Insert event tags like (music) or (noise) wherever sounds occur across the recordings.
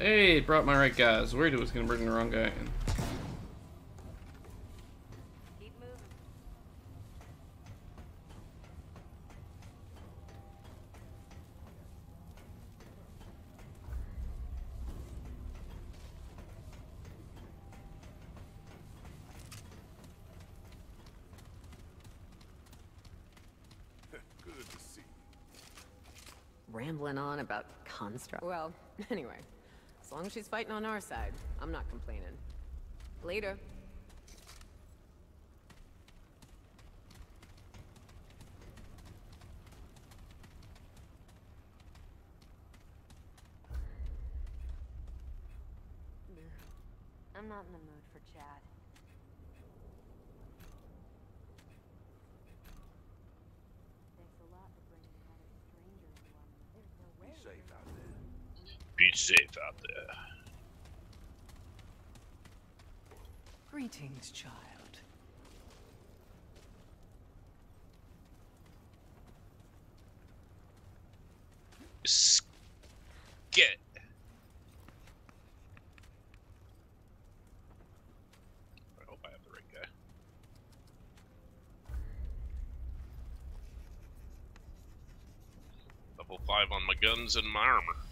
Hey, it brought my right guy. guys. Worried it was gonna bring the wrong guy in. Keep moving. Good to see you. Rambling on about construct. Well, (laughs) anyway, as long as she's fighting on our side, I'm not complaining. Later. I'm not in the mood for chat. Thanks a lot for bringing another stranger into our There's no Be way. safe out there. Be safe out there. Child. S- Get. I hope I have the right guy. Level 5 on my guns and my armor.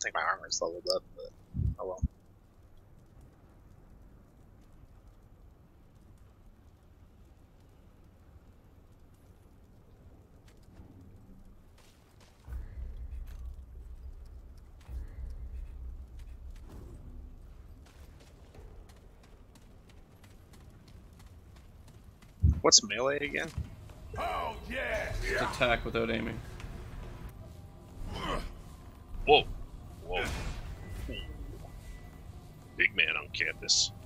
Don't think my armor's leveled up, but oh well. What's melee again? Oh, yeah! Just attack without aiming. Man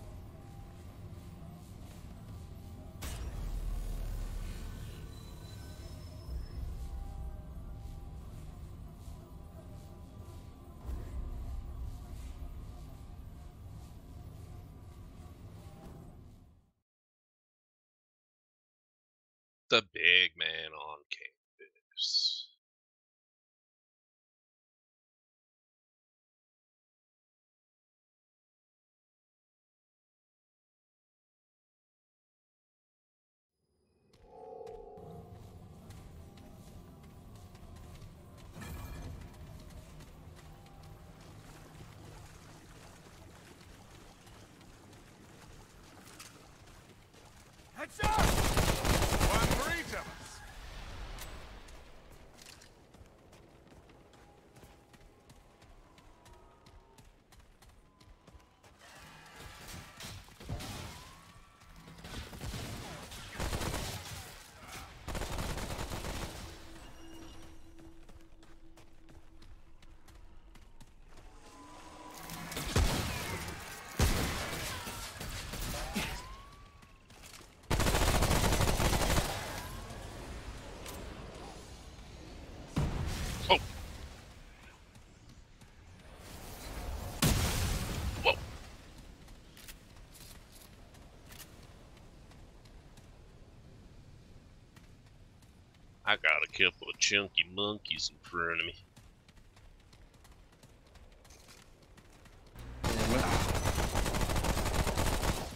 I got a couple of chunky monkeys in front of me.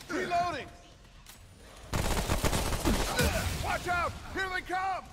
Reloading! Watch out! Here they come!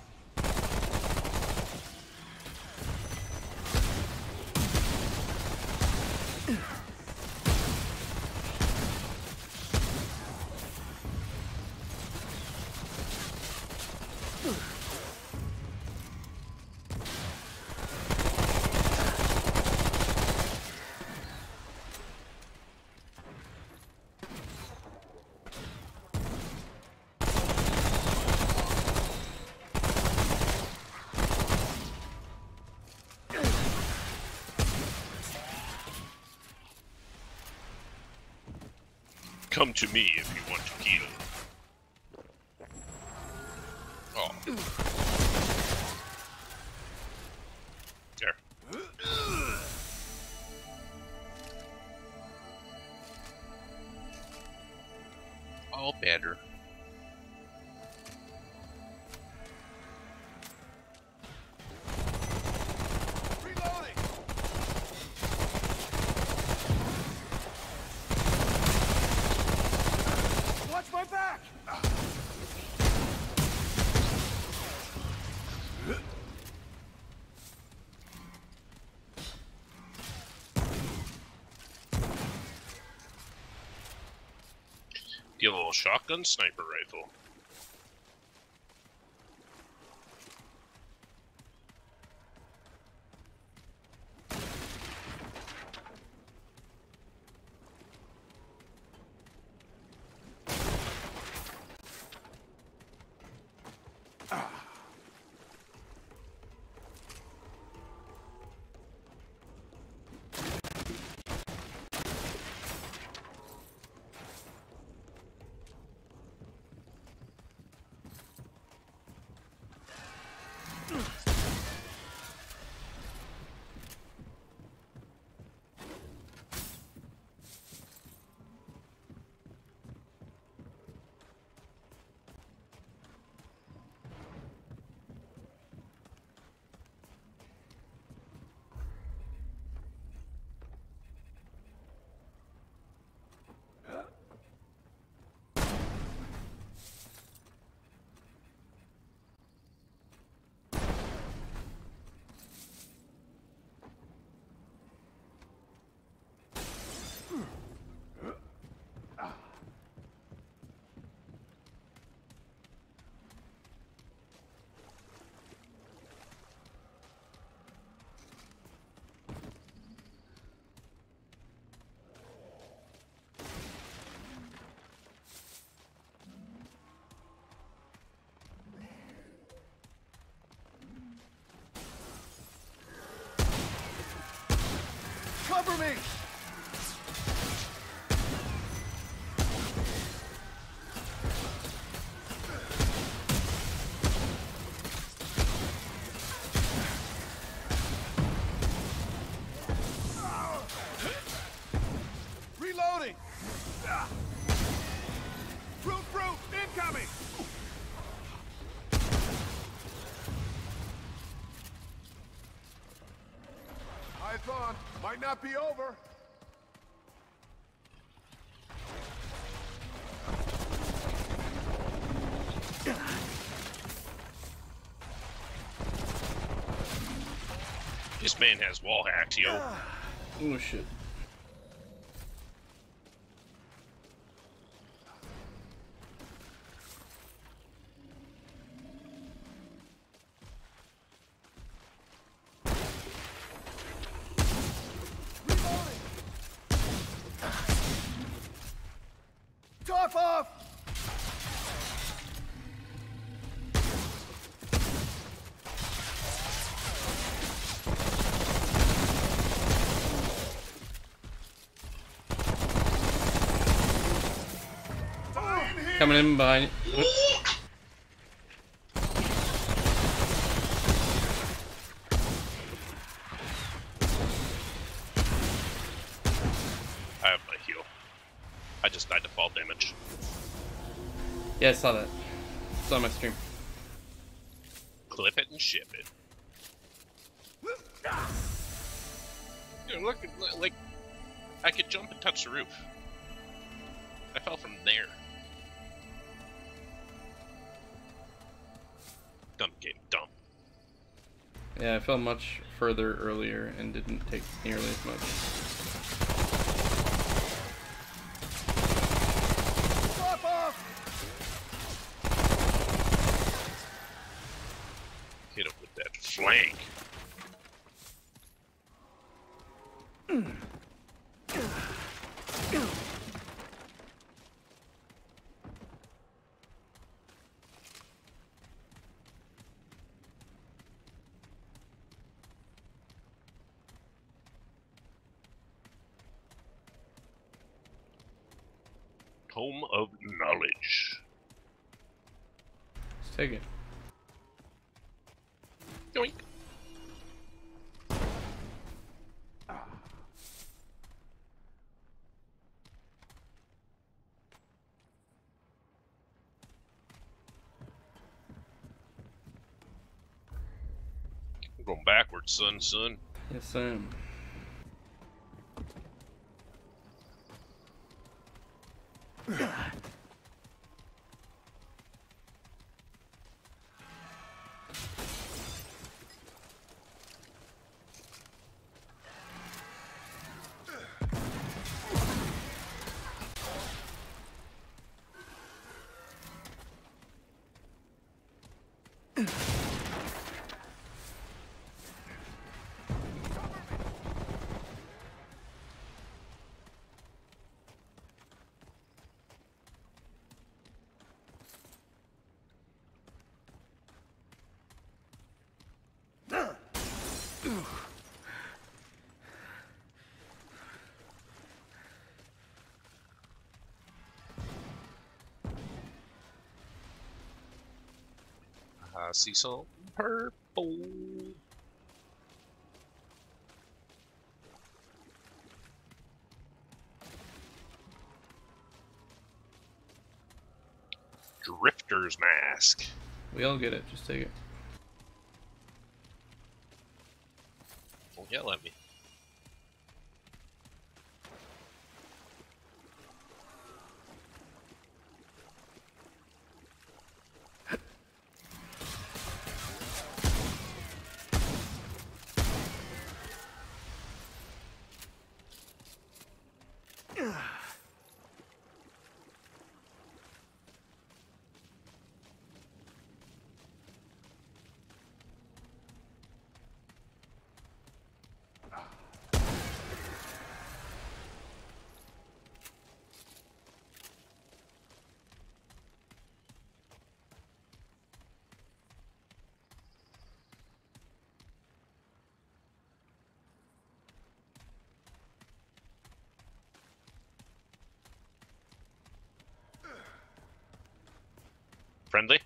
Come to me if you want to kill. Shotgun sniper rifle? Cover me! Might not be over. This man has wall hacks, yo. Oh shit. Reloading! Top off! Coming in behind you. I have my heal. I just died to fall damage. Yeah, I saw that. Much further earlier and didn't take nearly as much. Top off! Hit him with that flank. Tome of knowledge. Let's take it. Yoink. I'm going backwards, son, son. Yes, I see some purple. Drifter's mask. We all get it. Just take it. Don't yell at me. Friendly?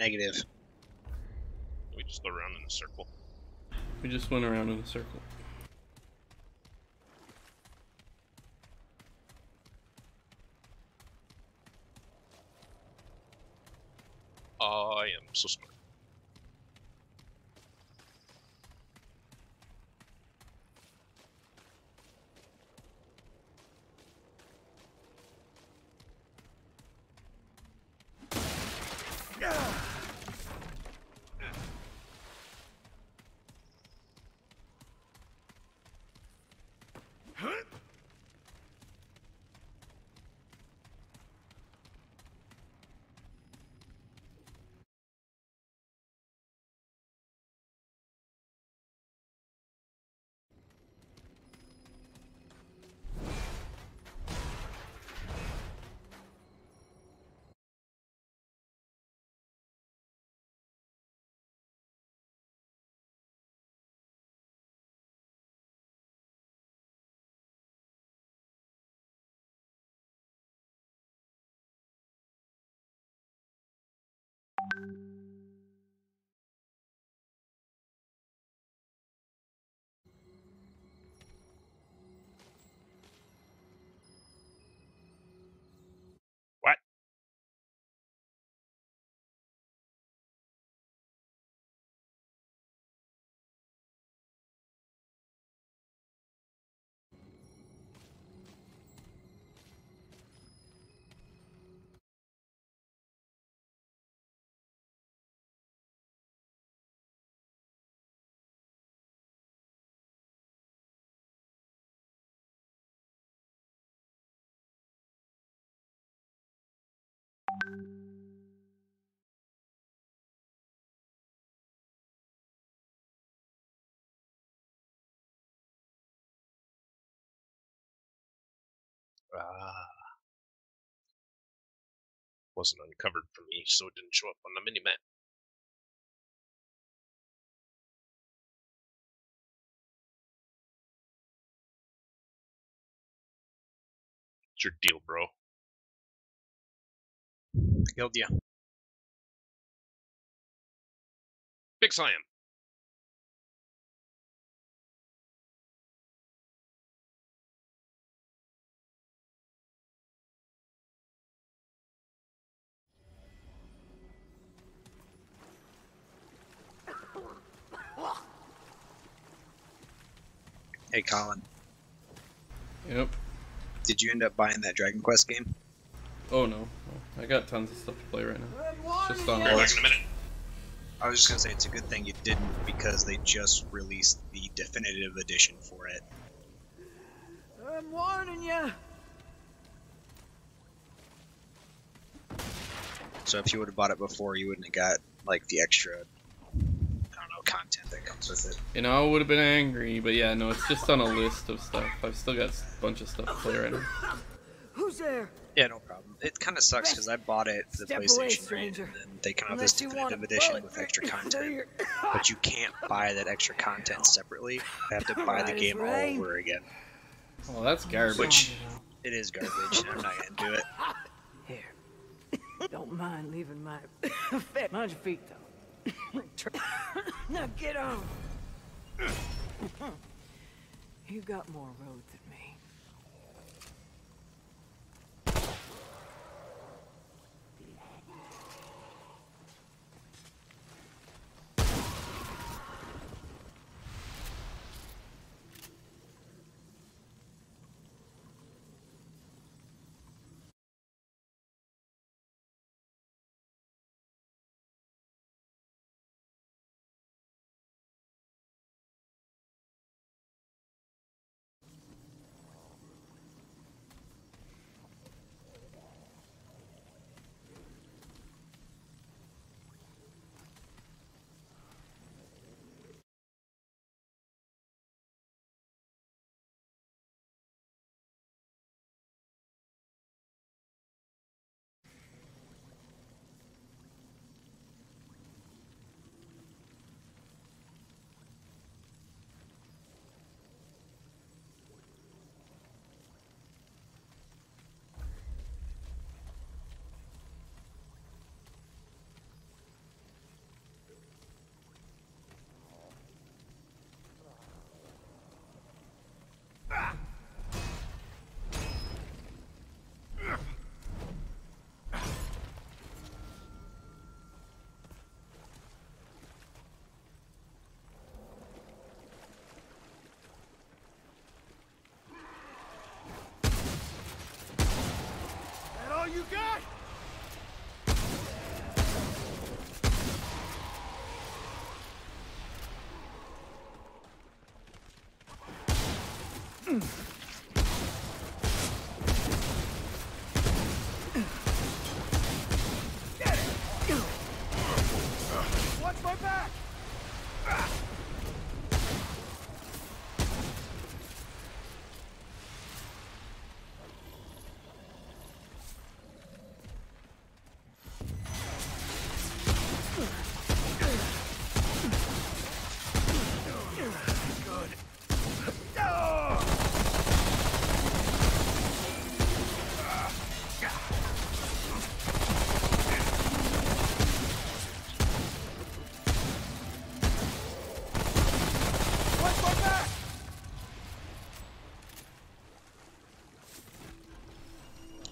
Negative. We just go around in a circle. We just went around in a circle. Ah. Wasn't uncovered for me, so it didn't show up on the mini-map. What's your deal, bro? Killed you. Big slam. Hey, Colin. Yep. Did you end up buying that Dragon Quest game? Oh no. I got tons of stuff to play right now. It's just on Be back in a minute. I was just gonna say it's a good thing you didn't because they just released the definitive edition for it. I'm warning you. So if you would have bought it before, you wouldn't have got like the extra, I don't know, content that comes with it. You know, I would have been angry, but yeah, no, it's just on a list of stuff. I've still got a bunch of stuff to play right now. Who's there? Yeah, no problem. It kind of sucks because I bought it for the Step PlayStation, right? stranger. And then they come out with this Unless you definitive edition with extra (laughs) content, but you can't buy that extra content (laughs) separately. I have to buy the game all over again. Well, that's garbage. Which it is garbage. I'm not gonna do it. (laughs) Here. Don't mind leaving my fit. Mind your feet, though. now get on. You got more road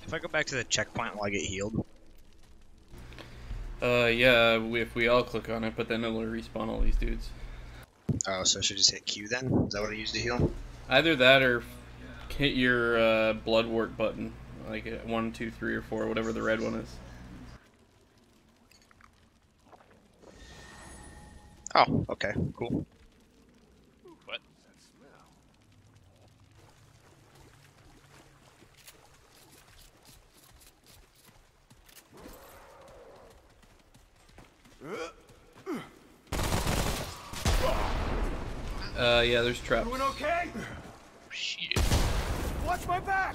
If I go back to the checkpoint, will I get healed? Uh, yeah, if we all click on it, but then it'll respawn all these dudes. Oh, so I should just hit Q then? Is that what I use to heal? Either that or hit your uh, blood wart button, like one, two, three, or four, whatever the red one is. Oh, okay, cool. There's traps. Doing okay? Shit. Watch my back!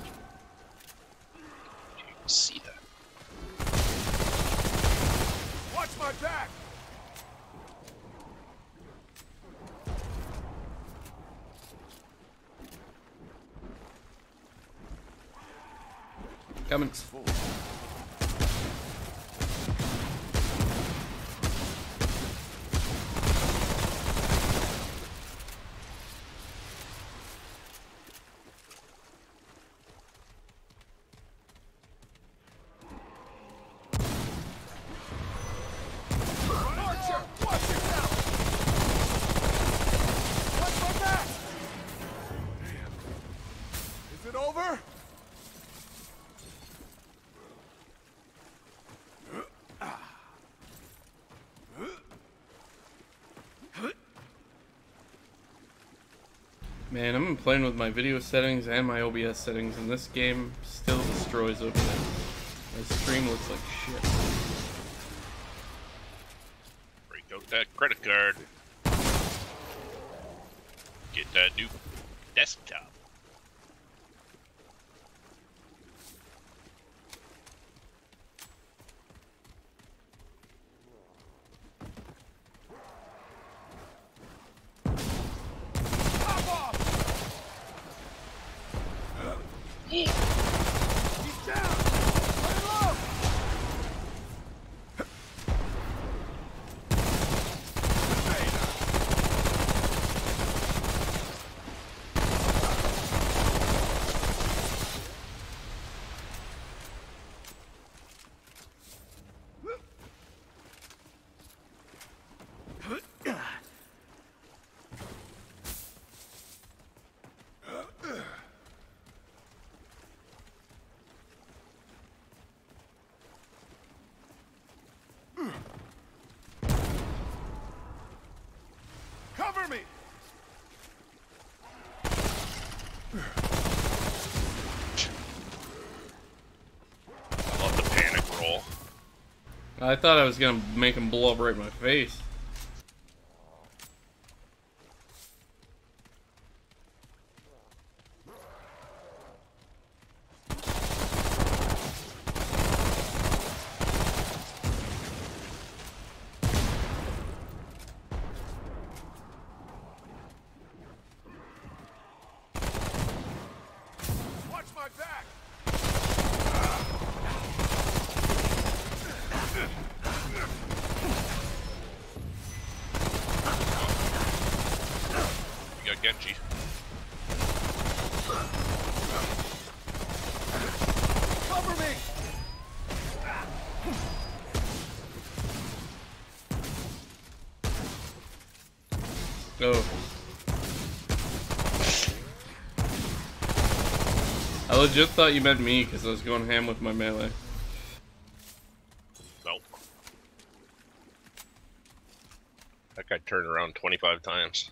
Man, I'm playing with my video settings and my OBS settings, and this game still destroys OBS. My stream looks like shit. Break out that credit card. Get that new desktop. I thought I was gonna make him blow up right in my face. Watch my back! We got Genji. Cover me! Oh. I legit thought you meant me because I was going ham with my melee. Nope. That guy turned around 25 times.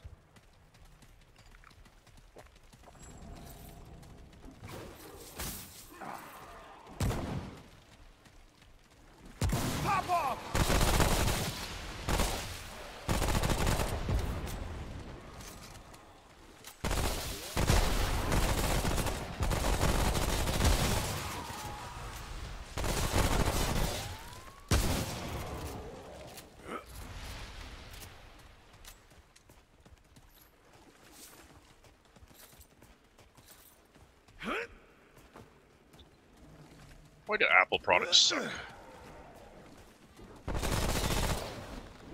Pop off! Why do Apple products suck?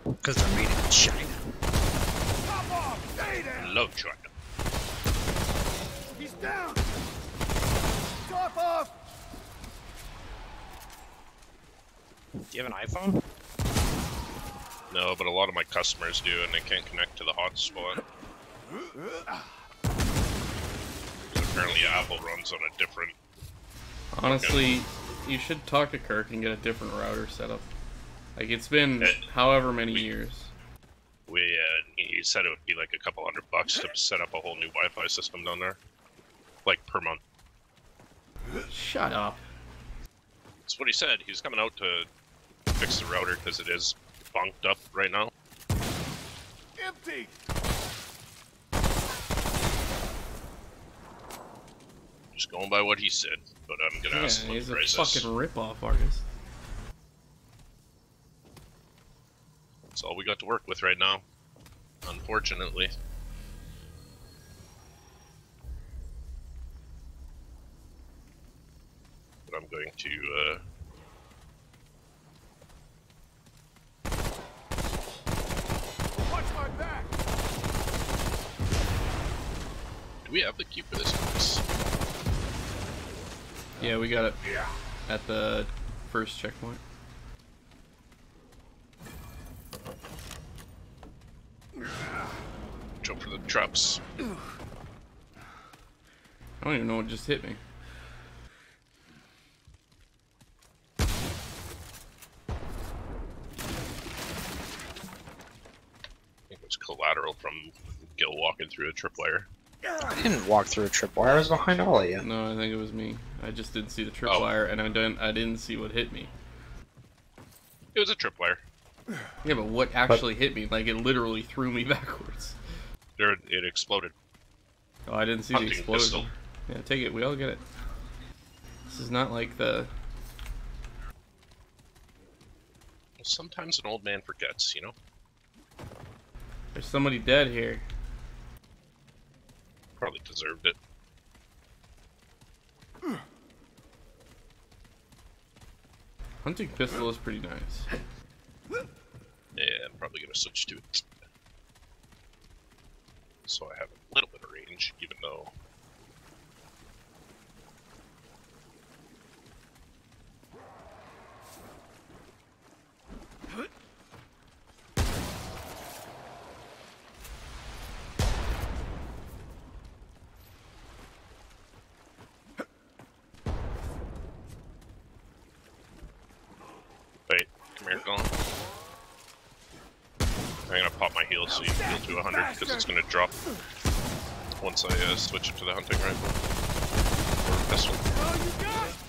Because they're made in China. Pop off! Stay down! Love China. He's down! Top off! Do you have an iPhone? No, but a lot of my customers do, and they can't connect to the hotspot. (laughs) Apparently, Apple runs on a different. Honestly, you should talk to Kirk and get a different router set up. Like it's been Uh, however many we- years. We uh, he said it would be like a couple hundred bucks to set up a whole new Wi-Fi system down there, like per month. Shut up. That's what he said. He's coming out to fix the router because it is bunked up right now. Empty! Just going by what he said, but I'm gonna Yeah, ask him he's a fucking rip-off artist. That's all we got to work with right now, unfortunately. But I'm going to. Uh, Watch my back! do we have the key for this? place? Yeah, we got it at the first checkpoint. Jump for the traps. I don't even know what just hit me. I think it was collateral from Gil walking through a tripwire. I didn't walk through a tripwire. I was behind all of you. No, I think it was me. I just didn't see the Oh. tripwire, and I didn't. I didn't see what hit me. It was a tripwire. Yeah, but what actually hit me? Like it literally threw me (laughs) backwards. There, it exploded. Oh, I didn't see the explosion. pistol. Yeah, take it. We all get it. This is not like the. Sometimes an old man forgets, you know? There's somebody dead here. Probably deserved it. Hunting pistol is pretty nice. Yeah, I'm probably gonna switch to it. So I have a little bit of range, even though. Colin. I'm gonna pop my heal so you can heal to 100 because it's gonna drop once I uh, switch it to the hunting rifle. Or pistol.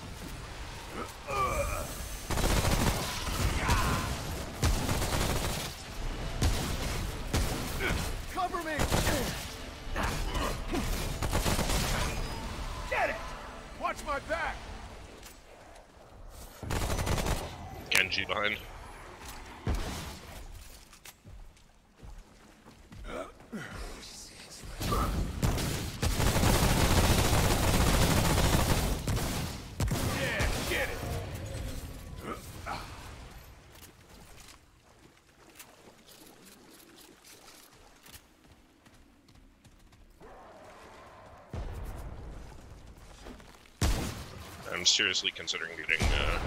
Seriously considering getting uh,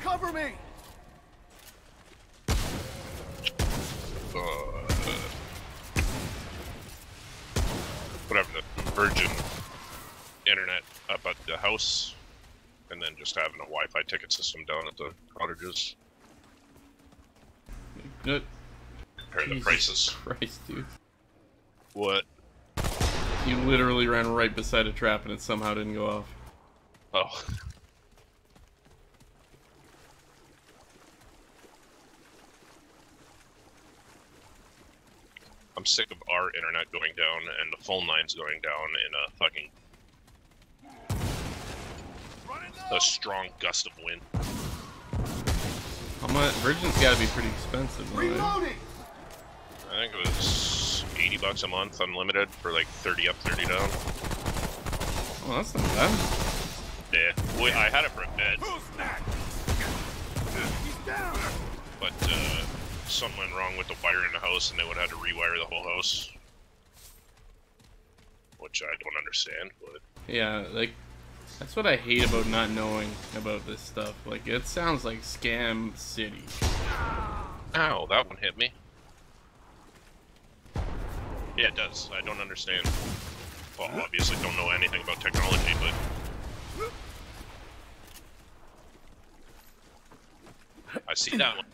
Cover me! uh, whatever the Virgin internet up at the house, and then just having a Wi-Fi ticket system down at the cottages. Good. Compare the prices. Christ, dude. What? You literally ran right beside a trap and it somehow didn't go off. Oh. I'm sick of our internet going down and the phone lines going down in a fucking a strong gust of wind. How much? Virgin's gotta be pretty expensive. though, right? Reloading! I think it was 80 bucks a month unlimited for like 30 up, 30 down. Oh, that's not bad. Yeah, Wait, I had it for a bed, Who's next? He's down! but uh, something went wrong with the wire in the house and they would have to rewire the whole house. Which I don't understand, but Yeah, like that's what I hate about not knowing about this stuff. Like it sounds like scam city. Ow, that one hit me. Yeah, it does. I don't understand. Well, obviously don't know anything about technology, but... I see that one.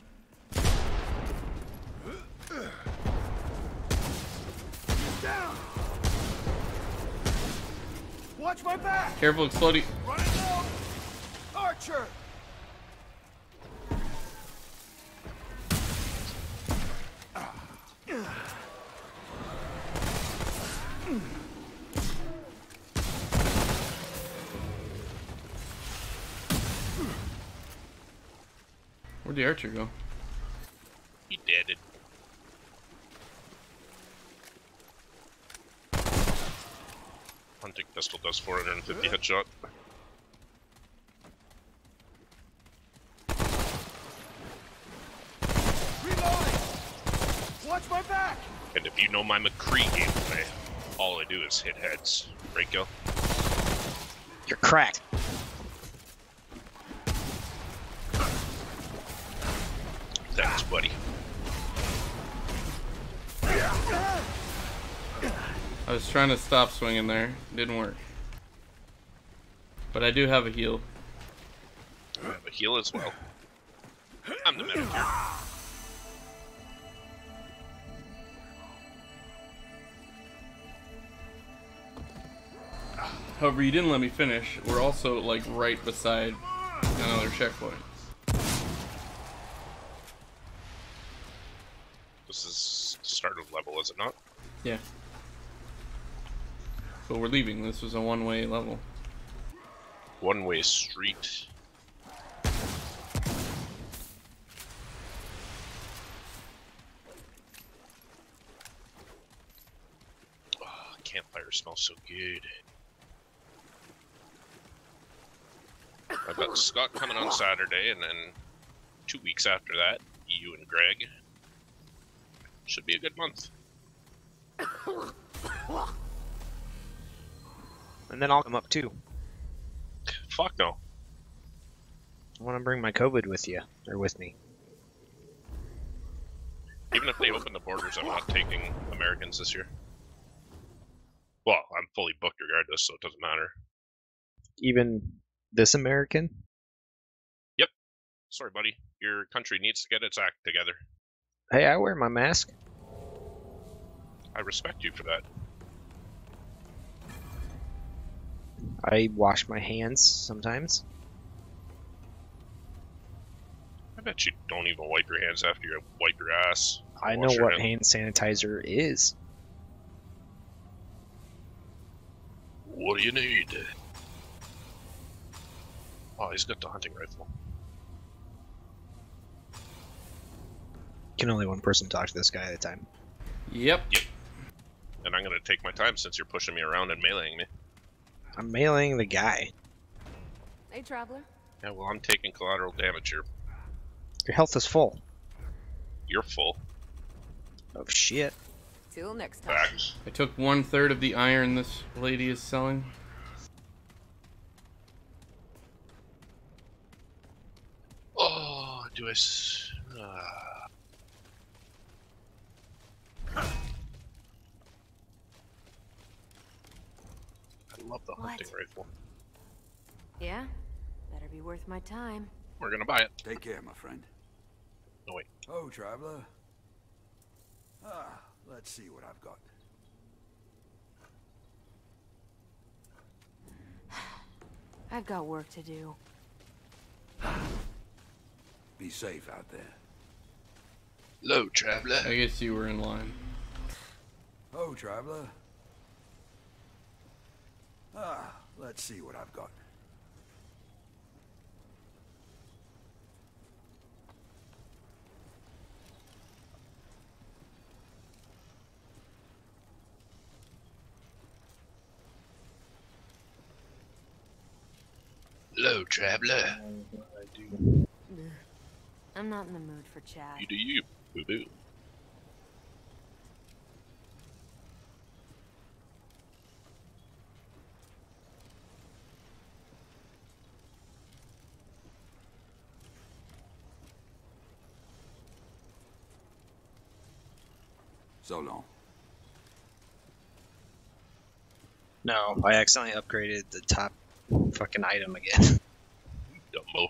Watch my back! Careful, exploding. Running low! Archer! Where'd the archer go? He did Hunting pistol does 450 headshot. Reloading! Watch my back! And if you know my McCree gameplay, all I do is hit heads. Right, Gil? You're cracked. Thanks, buddy. I was trying to stop swinging there. Didn't work. But I do have a heal. I have a heal as well. I'm the medic here. However, you didn't let me finish. We're also like right beside another checkpoint. This is start of level, is it not? Yeah. But we're leaving. This was a one-way level. One way street. Oh, campfire smells so good. I've got Scott coming on Saturday, and then two weeks after that, you and Greg. Should be a good month. (laughs) And then I'll come up too. Fuck no. I want to bring my COVID with you or with me. Even if they open the borders, I'm not taking Americans this year. Well, I'm fully booked regardless, so it doesn't matter. Even this American. Yep. Sorry, buddy. Your country needs to get its act together. Hey, I wear my mask. I respect you for that. I wash my hands sometimes. I bet you don't even wipe your hands after you wipe your ass. I know what hands. hand sanitizer is. What do you need? Oh, he's got the hunting rifle. Can only one person talk to this guy at a time. Yep. And I'm gonna take my time since you're pushing me around and meleeing me. I'm mailing the guy. Hey, traveler. Yeah, well, I'm taking collateral damage here. Your health is full. You're full. Oh shit. Till next time. Facts. I took one third of the iron this lady is selling. Oh, do I? S- uh... I love the hunting What? rifle. Yeah? Better be worth my time. We're gonna buy it. Take care, my friend. No wait. Oh, traveler. Ah, let's see what I've got. (sighs) I've got work to do. Be safe out there. Low traveler. I guess you were in line. Oh, traveler. Ah, let's see what I've got. Hello, traveler. Ugh. I'm not in the mood for chat. You do you, boo boo. So long. No, I accidentally upgraded the top fucking item again. (laughs) Dumbo.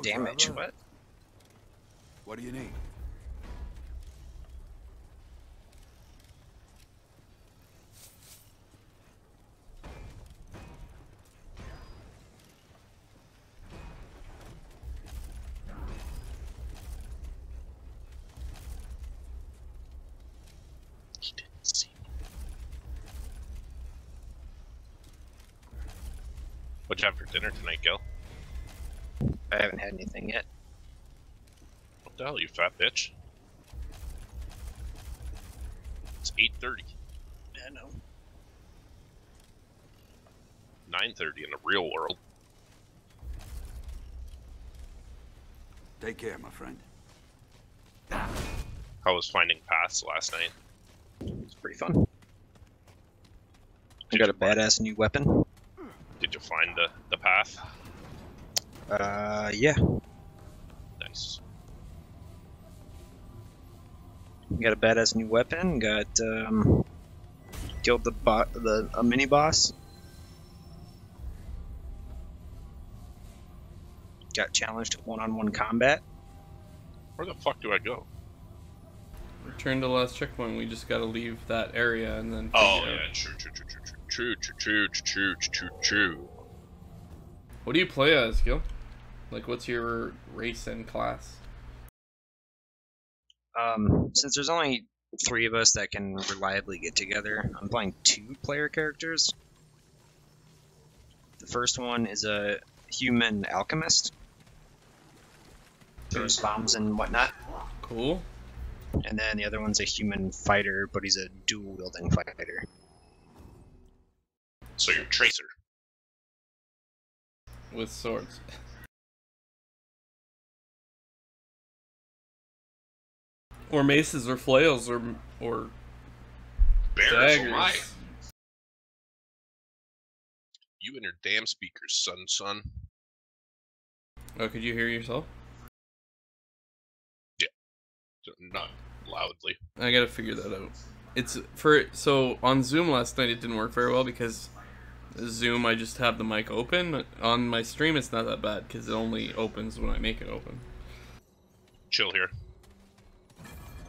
I Oh, damage. driver. What? What do you need? He didn't see me. What you have for dinner tonight, Gil? I haven't had anything yet. What the hell, you fat bitch? It's 8.30. Yeah, no. 9.30 in the real world. Take care, my friend. How was finding paths last night? It's pretty fun. I got a you find- badass new weapon. Did you find the, the path? Uh, yeah. Nice. Got a badass new weapon. Got um, killed the bo- the a mini boss. Got challenged to one-on-one combat. Where the fuck do I go? Return to the last checkpoint. We just gotta leave that area and then. Oh figure yeah, out- true, true, true, true, true, true, true, true, true, true, true. What do you play as, Gil? Like, what's your race and class? Um, since there's only three of us that can reliably get together, I'm playing two player characters. The first one is a human alchemist. Throws bombs and whatnot. Cool. And then the other one's a human fighter, but he's a dual wielding fighter. So you're Tracer. With swords. (laughs) Or maces, or flails, or or Bears, daggers. You and your damn speakers, son, son. Oh, could you hear yourself? Yeah, not loudly. I gotta figure that out. It's for so on Zoom last night it didn't work very well because Zoom I just have the mic open. On my stream it's not that bad because it only opens when I make it open. Chill here.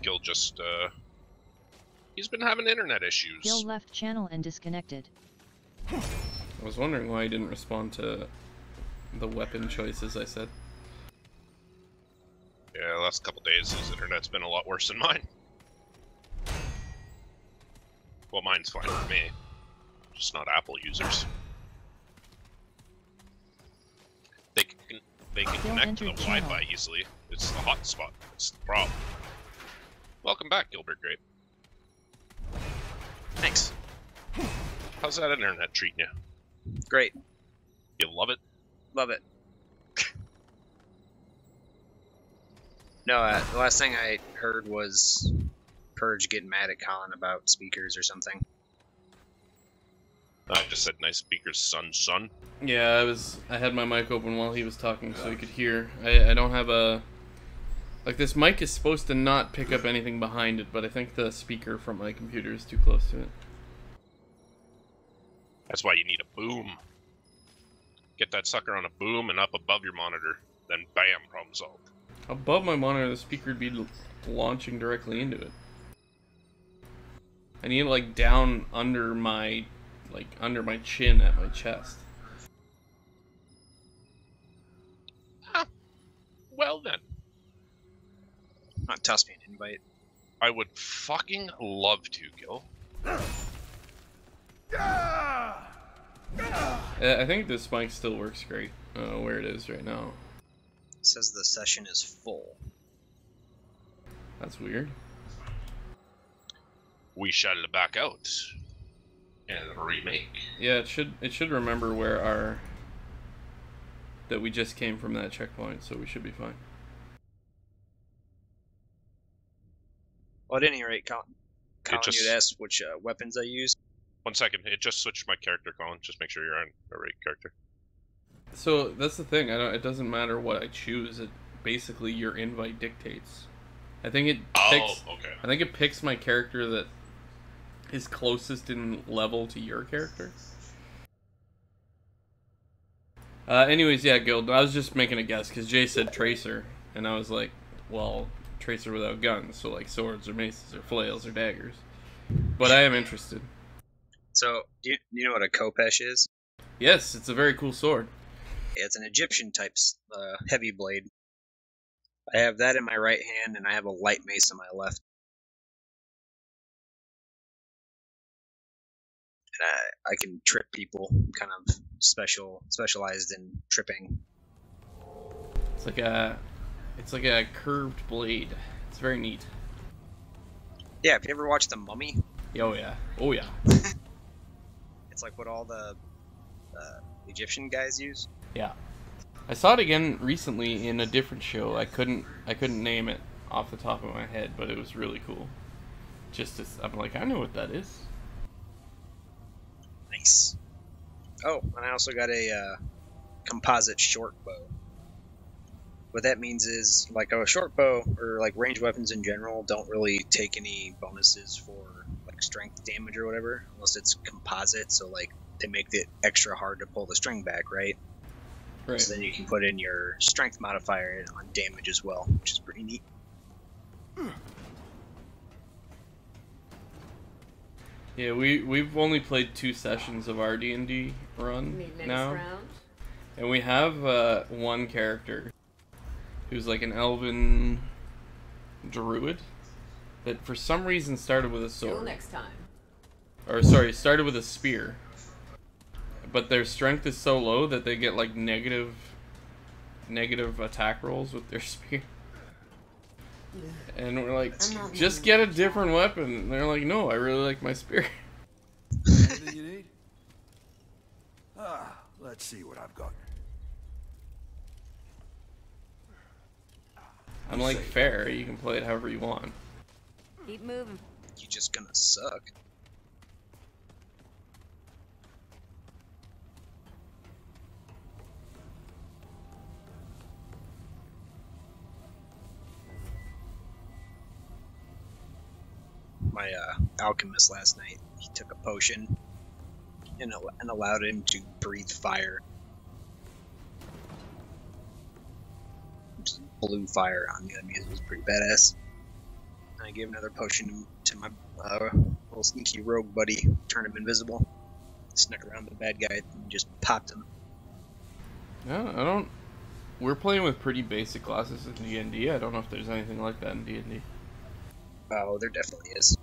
Gil just, uh. He's been having internet issues. Gil left channel and disconnected. I was wondering why he didn't respond to the weapon choices I said. Yeah, the last couple days his internet's been a lot worse than mine. Well, mine's fine for me. Just not Apple users. They can they can Gil connect to the. Wi-Fi easily. It's the hotspot. That's the problem. Welcome back, Gilbert Grape. Thanks. How's that internet treating you? Great. You love it? Love it. no, uh, the last thing I heard was Purge getting mad at Colin about speakers or something. I just said nice speakers, son, son. Yeah, I was I had my mic open while he was talking so he could hear. I I don't have a like this mic is supposed to not pick up anything behind it, but I think the speaker from my computer is too close to it. That's why you need a boom. Get that sucker on a boom and up above your monitor. Then bam, problem solved. Above my monitor, the speaker would be launching directly into it. I need it like down under my, like under my chin at my chest. Ah, Well then, Not toss me an invite. I would fucking love to, Gil. Uh, I think this mic still works great uh, where it is right now. It says the session is full. That's weird. We shall back out and remake. Yeah, it should it should remember where our that we just came from that checkpoint, so we should be fine. Well, at any rate, Colin, Colin just- you'd asked which uh, weapons I use. One second, it just switched my character, Colin. Just make sure you're on the right character. So that's the thing. I don't. It doesn't matter what I choose. It basically your invite dictates. I think it picks. Oh, okay. I think it picks my character that is closest in level to your character. Uh, anyways, yeah, Gil. I was just making a guess because Jay said Tracer, and I was like, well, Tracer without guns, so like swords or maces or flails or daggers. But I am interested. So, do you, you know what a Khopesh is? Yes, it's a very cool sword. It's an Egyptian type uh, heavy blade. I have that in my right hand, and I have a light mace in my left. And I, I can trip people. I'm kind of special, specialized in tripping. It's like a, it's like a curved blade. It's very neat. Yeah, have you ever watched The Mummy, Oh yeah. Oh yeah. (laughs) it's like what all the uh, Egyptian guys use. Yeah. I saw it again recently in a different show. I couldn't I couldn't name it off the top of my head, but it was really cool. Just as, I'm like, I know what that is. Nice. Oh, and I also got a uh, composite short bow. What that means is like a short bow or like range weapons in general don't really take any bonuses for like strength damage or whatever unless it's composite. So like they make it extra hard to pull the string back, right? Right. So then you can put in your strength modifier on damage as well, which is pretty neat. Yeah, we we've only played two sessions of our D and D run now, round? and we have uh, one character who's like an elven druid that for some reason started with a Till sword, next time. or sorry, started with a spear, but their strength is so low that they get like negative negative attack rolls with their (laughs) spear. And we're like, just get a different weapon. And they're like, no, I really like my spear. Anything you need? (laughs) Ah, let's see what I've got. I'm like, fair, you can play it however you want. Keep moving. You're just gonna suck. My uh, alchemist last night, he took a potion and, al- and allowed him to breathe fire. Blue fire on the enemies It was pretty badass. And I gave another potion to my uh, little sneaky rogue buddy, turned him invisible. Snuck around the bad guy and just popped him. Yeah, I don't. We're playing with pretty basic classes in D and I don't know if there's anything like that in D and D. Oh, there definitely is.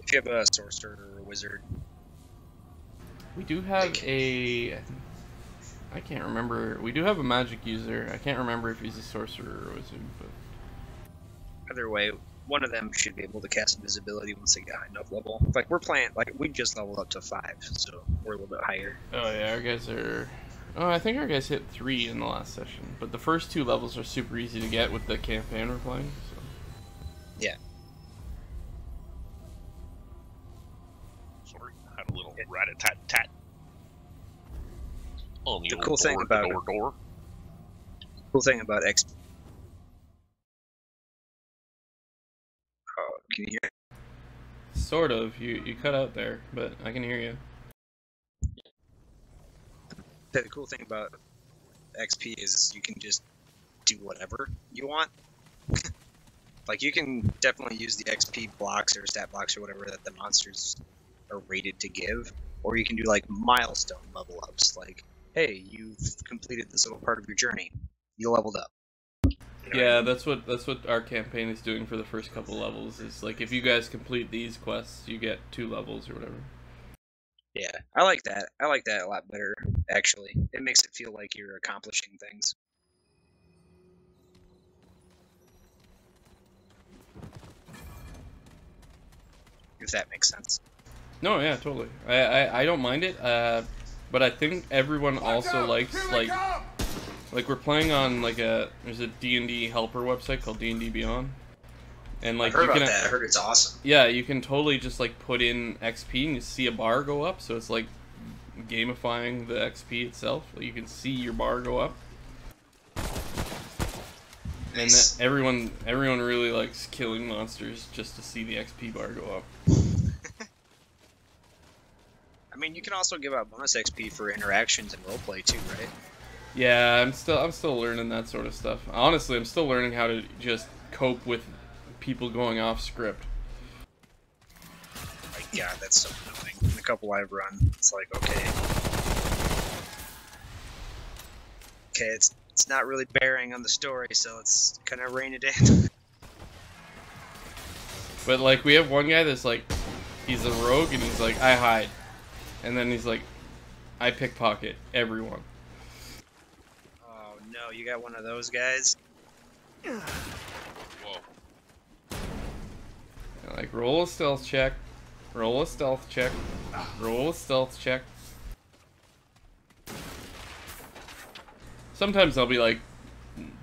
If you have a sorcerer or a wizard, We do have a. I can't remember. We do have a magic user. I can't remember if he's a sorcerer or a wizard, but either way, one of them should be able to cast invisibility once they get high enough level. Like we're playing, like we just leveled up to five, so we're a little bit higher. oh yeah, our guys are. Oh, I think our guys hit three in the last session, but the first two levels are super easy to get with the campaign we're playing. So. Yeah, Sorry, had a little rat a tat tat. On the, The old cool thing door, about- door door. cool thing about X. Oh, can you hear? Sort of. You you cut out there, but I can hear you. The cool thing about XP is you can just do whatever you want. (laughs) like you can definitely use the XP blocks or stat blocks or whatever that the monsters are rated to give, or you can do like milestone level ups. Like, hey, you've completed this little part of your journey. You leveled up. You know what I Yeah, mean? that's what that's what our campaign is doing for the first couple levels. Is like if you guys complete these quests, you get two levels or whatever. Yeah, I like that. I like that a lot better, actually. It makes it feel like you're accomplishing things. If that makes sense. No, yeah, totally. I I, I don't mind it. Uh, but I think everyone also likes like like we're playing on like a there's a D and D helper website called D and D Beyond, and like I heard you about can that. I heard it's awesome. yeah you can totally just like put in XP and you see a bar go up. So it's like gamifying the XP itself. Like, you can see your bar go up. And Nice. that everyone everyone really likes killing monsters just to see the XP bar go up. (laughs) I mean, you can also give out bonus XP for interactions and roleplay too, right? Yeah, I'm still I'm still learning that sort of stuff. Honestly, I'm still learning how to just cope with people going off script. My God, that's so annoying. In the couple I've run, it's like okay, okay, it's it's not really bearing on the story, so let's kind of rein it in. (laughs) But like we have one guy that's like he's a rogue and he's like I hide. And then he's like I pickpocket everyone. oh no, you got one of those guys. Whoa. And, like roll a stealth check. Roll a stealth check. Roll a stealth check. Sometimes I'll be like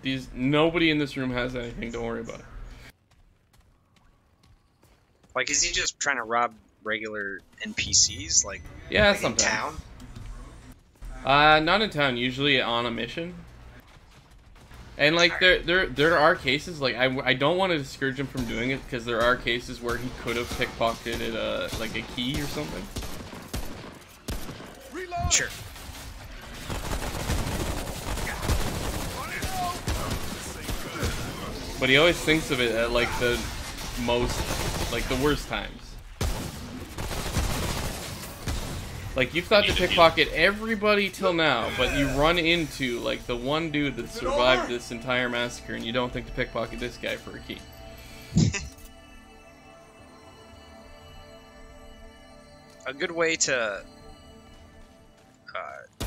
these nobody in this room has anything, don't worry about it. Like, is he just trying to rob regular NPCs? Like, Yeah, like in sometimes. town? Uh, not in town. Usually on a mission. And like Alright. there there there are cases like I, I don't want to discourage him from doing it because there are cases where he could have pickpocketed a like a key or something. Reload! Sure. But he always thinks of it at like the most like the worst times. Like you've thought to pickpocket everybody till now, but you run into like the one dude that survived this entire massacre and you don't think to pickpocket this guy for a key. (laughs) a good way to uh,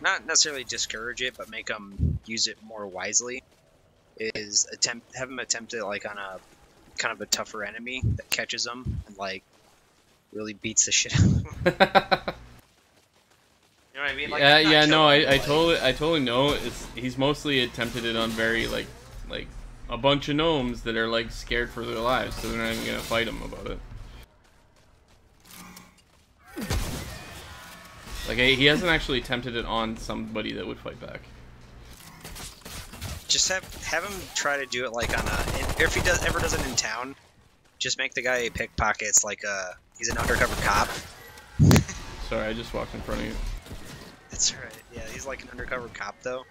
not necessarily discourage it, but make them use it more wisely is attempt have them attempt it like on a kind of a tougher enemy that catches them and like really beats the shit out of them. (laughs) You know what I mean? Like, yeah, yeah, no, I, but, I totally, I totally know. It's he's mostly attempted it on very like, like a bunch of gnomes that are like scared for their lives, so they're not even gonna fight him about it. Like I, he hasn't actually attempted it on somebody that would fight back. Just have have him try to do it like on a. If he does ever does it in town, just make the guy pickpockets like a. He's an undercover cop. (laughs) Sorry, I just walked in front of you. That's right. Yeah, he's like an undercover cop though.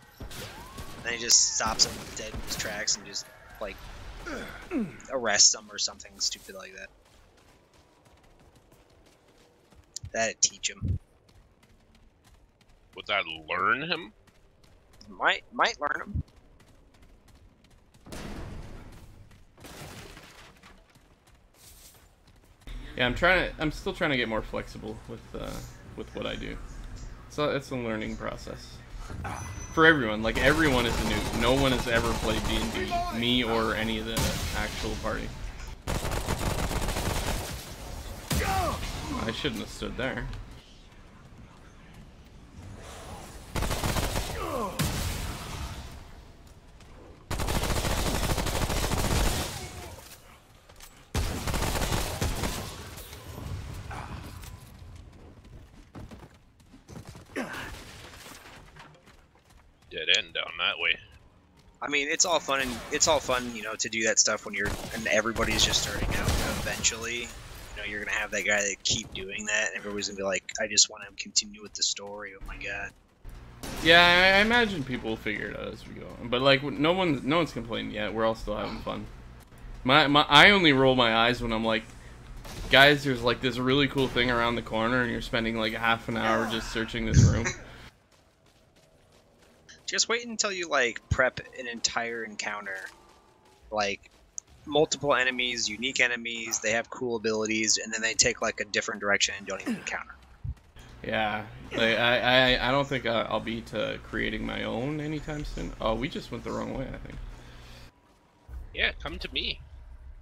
And he just stops him dead in his tracks and just like (clears throat) arrests him or something stupid like that. That'd teach him. Would that learn him? Might might learn him. Yeah, I'm trying to. I'm still trying to get more flexible with uh, with what I do. It's a learning process for everyone. Like everyone is a new. No one has ever played D and D. Me or any of the actual party. I shouldn't have stood there. Dead end down that way. I mean, it's all fun and it's all fun, you know, to do that stuff when you're and everybody's just starting out. Eventually, you know, you're gonna have that guy that keep doing that, and everybody's gonna be like, "I just want to continue with the story." Oh my god. Yeah, I, I imagine people will figure it out as we go. But like, no one, no one's complaining yet. We're all still having fun. My, my, I only roll my eyes when I'm like, guys, there's like this really cool thing around the corner, and you're spending like half an hour just searching this room. (laughs) Just wait until you like prep an entire encounter, like multiple enemies, unique enemies. They have cool abilities, and then they take like a different direction and don't even (clears throat) encounter. Yeah, like, I, I, I don't think I- I'll be to creating my own anytime soon. Oh, we just went the wrong way, I think. Yeah, come to me.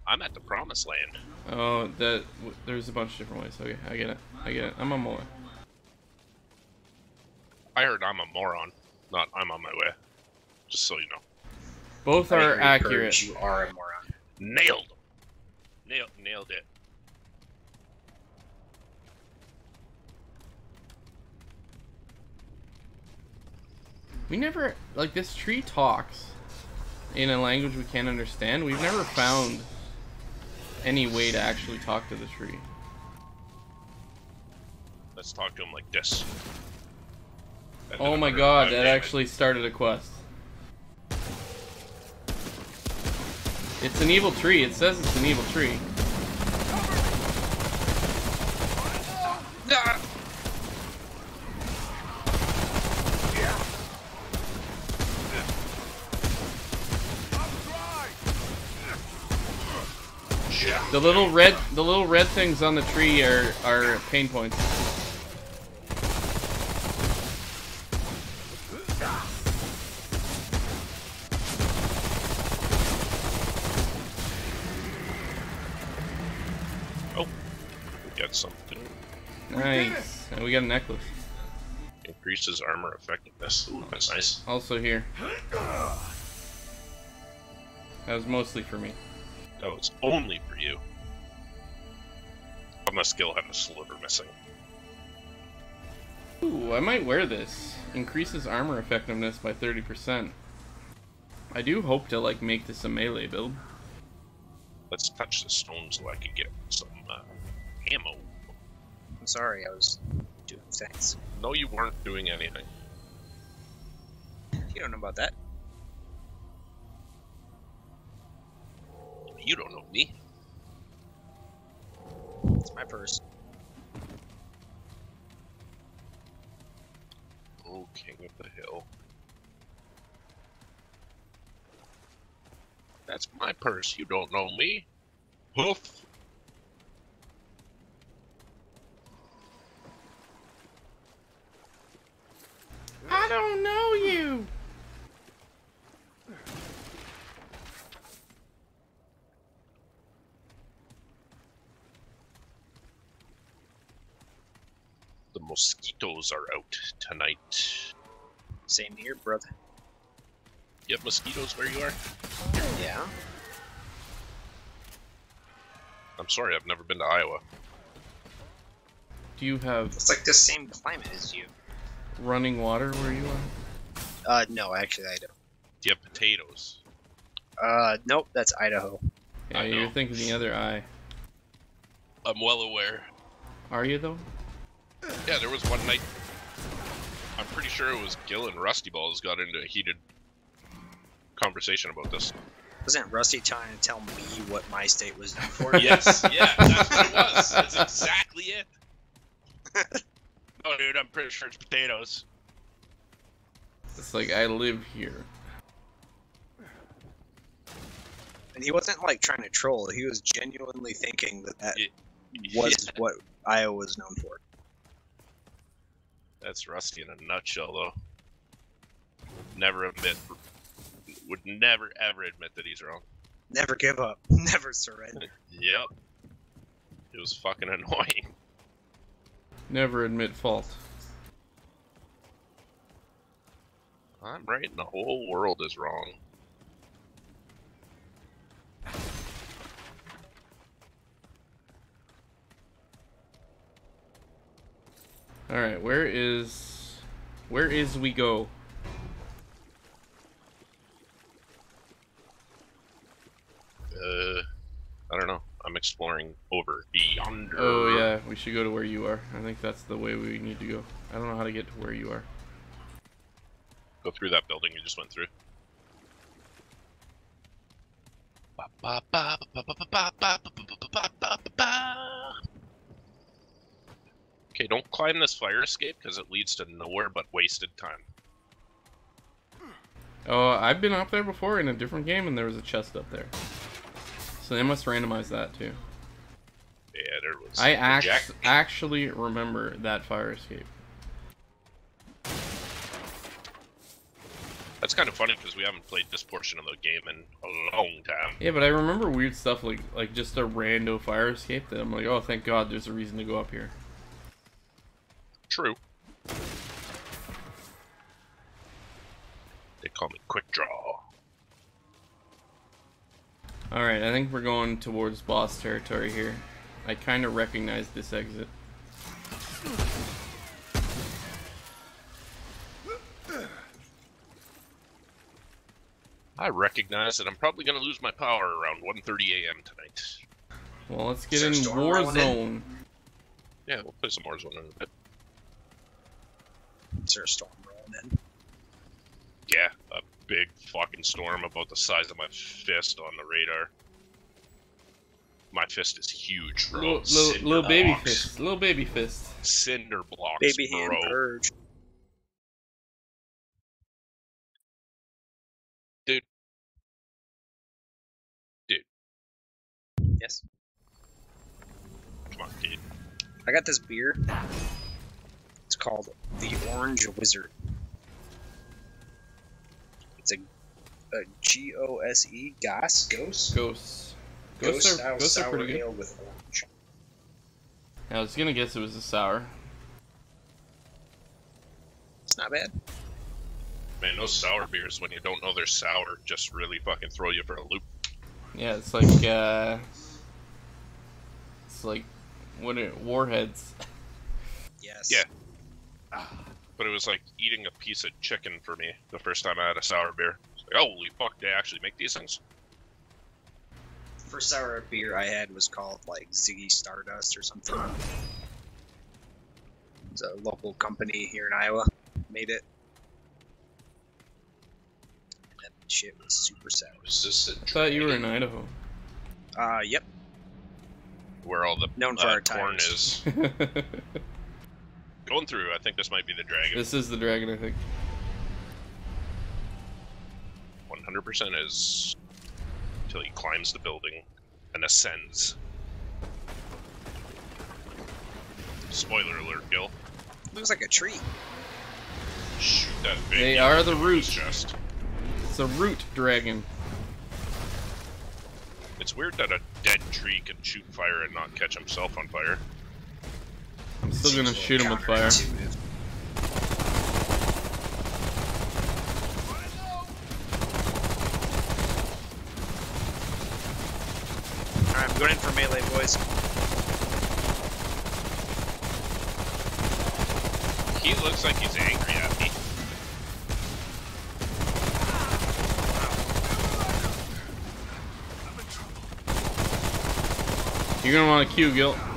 I'm at the promised land. Oh, that w- there's a bunch of different ways. Okay, I get it. I get it. I'm a my way. I heard I'm a moron, not I'm on my way. Just so you know. Both I are accurate. Purge, You are a moron. Nailed him. Nailed, nailed it. We never like this tree talks in a language we can't understand. We've never found any way to actually talk to the tree. Let's talk to him like this. Oh my god, that actually started a quest. It's an evil tree. It says it's an evil tree. The little red, the little red things on the tree are are pain points. We got a necklace. Increases armor effectiveness. Ooh, that's nice. Also here. That was mostly for me. That was only for you. But my skill had a sliver missing. Ooh, I might wear this. Increases armor effectiveness by 30%. I do hope to like make this a melee build. Let's touch the stone so I can get some uh, ammo. I'm sorry, I was doing things. No, you weren't doing anything. You don't know about that. You don't know me. It's my purse. Oh, king of the hill. That's my purse. You don't know me. Hoof. I don't know you. The mosquitoes are out tonight. Same here, brother. You have mosquitoes where you are? Yeah. I'm sorry, I've never been to Iowa. Do you have It's like the same climate as you. Running water where you are? Uh, no, actually, I don't. Do you have potatoes? Uh, nope, that's Idaho. Yeah, I you're thinking the other eye. I'm well aware. Are you though? Yeah, there was one night. I'm pretty sure it was Gil and Rusty Balls got into a heated conversation about this. Wasn't Rusty trying to tell me what my state was known for? (laughs) Yes, yeah, that's what it was. (laughs) That's exactly it. (laughs) no, dude, I'm pretty sure it's potatoes. It's like I live here. And he wasn't like trying to troll. He was genuinely thinking that that Yeah. was what Iowa was known for. That's Rusty in a nutshell, though. Never admit, would never ever admit that he's wrong. Never give up. (laughs) Never surrender. Yep. It was fucking annoying. Never admit fault. I'm right and the whole world is wrong. All right, where is where is we go? should go to where you are. I think that's the way we need to go. I don't know how to get to where you are. Go through that building you just went through. Okay, don't climb this fire escape because it leads to nowhere but wasted time. Oh, I've been up there before in a different game and there was a chest up there. So they must randomize that too. Yeah, there was. I axed, actually remember that fire escape. That's kind of funny because we haven't played this portion of the game in a long time. Yeah, but I remember weird stuff like like just a rando fire escape that I'm like, oh, thank God, there's a reason to go up here. True. They call me Quick Draw. All right, I think we're going towards boss territory here. I kind of recognize this exit. I recognize that I'm probably going to lose my power around 1:30 a.m. tonight. Well, let's get in a storm rolling Warzone. Yeah, we'll play some Warzone in a bit. Is there a storm rolling in? Yeah, a big fucking storm about the size of my fist on the radar. My fist is huge, bro. Little, little, little baby blocks. fist. Little baby fist. Cinder blocks, Baby hand bro. purge. Dude. Dude. Yes. Come on, dude. I got this beer. It's called the Orange Wizard. It's a, a G O S E Goss Ghost Ghosts. Ghost Ghosts are, style ghosts are pretty good. ale with orange. I was gonna guess it was a sour. It's not bad. Man, those sour beers, when you don't know they're sour, just really fucking throw you for a loop. Yeah, it's like uh, it's like what are warheads. Yes. Yeah. But it was like eating a piece of chicken for me the first time I had a sour beer. Like, holy fuck, they actually make these things? First sour beer I had was called like Ziggy Stardust or something. It's a local company here in Iowa made it. That shit was super sour. Is this a I thought you were in? Idaho. Uh, yep. Where all the Known for uh, our corn tires. is. (laughs) Going through, I think this might be the dragon. this is the dragon, I think. 100% is until he climbs the building and ascends. Spoiler alert, Gil. Looks like a tree. Shoot that big They are the thing in root. Chest. It's a root dragon. It's weird that a dead tree can shoot fire and not catch himself on fire. I'm still gonna shoot him with fire. counterintuitive. Alright, I'm going in for melee, boys. He looks like he's angry at me. You're gonna want to Q, Gil.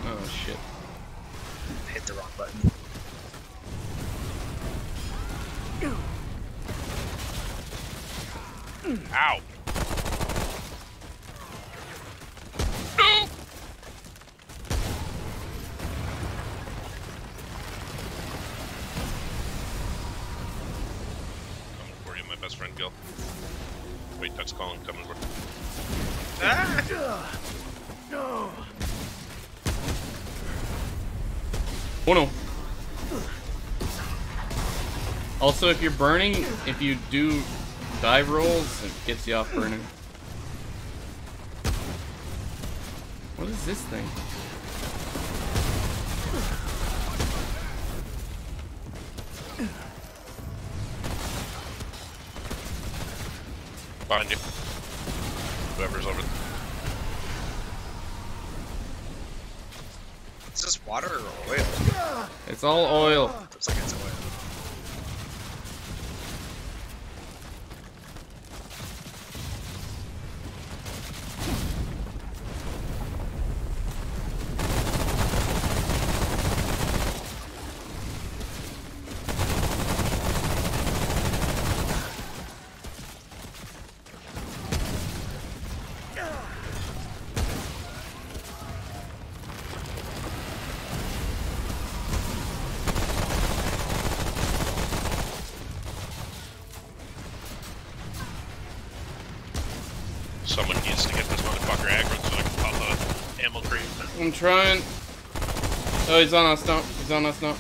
Also, if you're burning, if you do dive rolls, it gets you off burning. What is this thing? Behind you. Whoever's over. Is this water or oil? It's all oil. Looks like it's oil. Someone needs to get this motherfucker aggro so I can pop a ammo crate. I'm trying. Oh, he's on us now. He's on us now.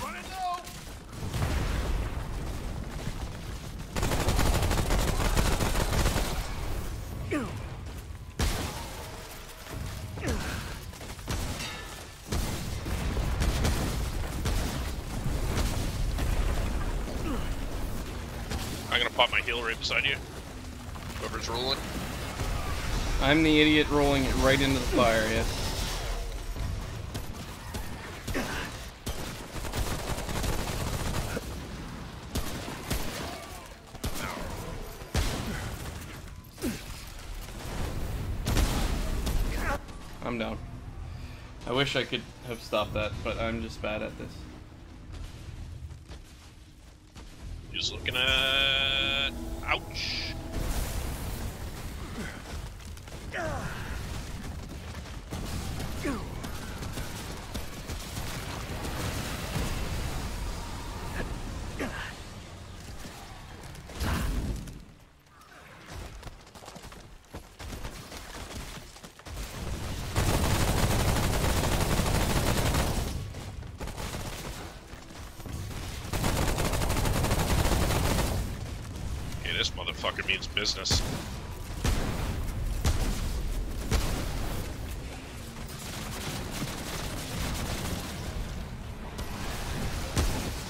I'm gonna pop my heal right beside you. Whoever's rolling. I'm the idiot rolling it right into the fire, yes. Wish I could have stopped that, but I'm just bad at this. Just looking at. Ouch. Okay, motherfucker means business.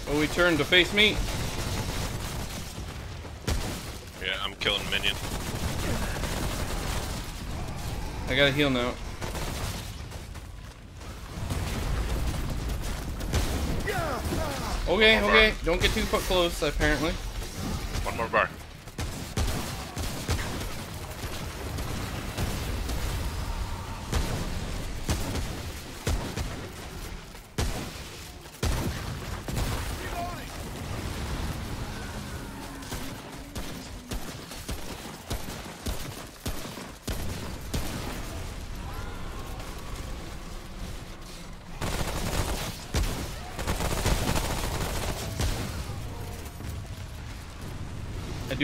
Oh, we turned to face me. Yeah, I'm killing minion. I gotta heal now. Okay, okay. Don't get too close, apparently. One more bar.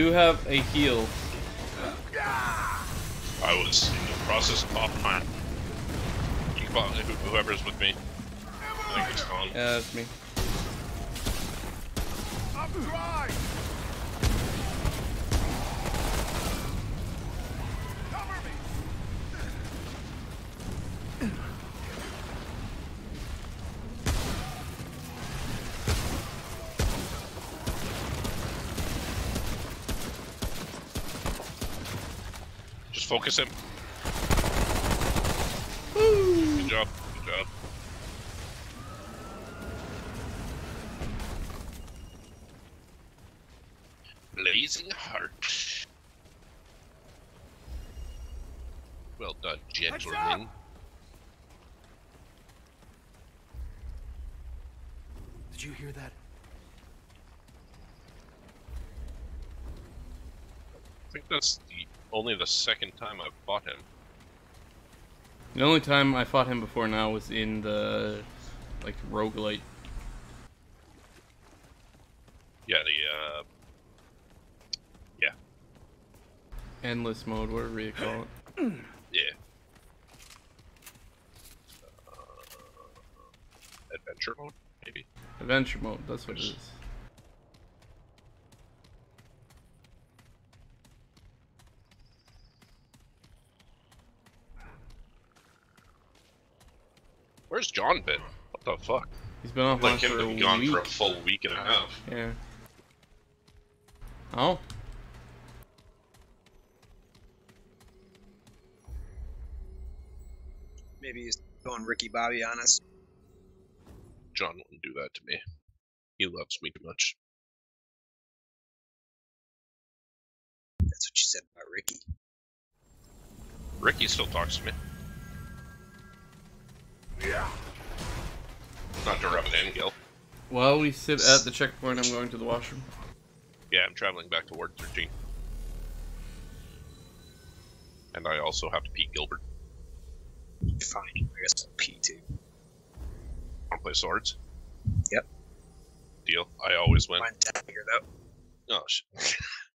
Do have a heal. I was in the process of popping mine. You can pop, whoever's with me. I think it's gone. Yeah, that's me. I'm dry. Focus him. Good job. Good job. Blazing heart. Well done, gentlemen. Did you hear that? I think that's the only the second time I've fought him. The only time I fought him before now was in the like roguelite. Yeah, the uh, yeah, endless mode, whatever you call it. (clears throat) yeah. Uh, adventure mode, maybe. Adventure mode, that's what it is. Where's John been? What the fuck? He's been off Like him a to be gone week. for a full week and a half. Yeah. Oh, Maybe he's going Ricky Bobby on us. John wouldn't do that to me. He loves me too much. That's what you said about Ricky. Ricky still talks to me. Yeah. Not to rub it in, Gil. while we sit at the checkpoint, I'm going to the washroom. Yeah, I'm traveling back to Ward 13. And I also have to pee Gilbert. Fine. I guess I'll pee too. Want to play swords? Yep. Deal. I always win. Mine dagger though. Oh, shit. (laughs)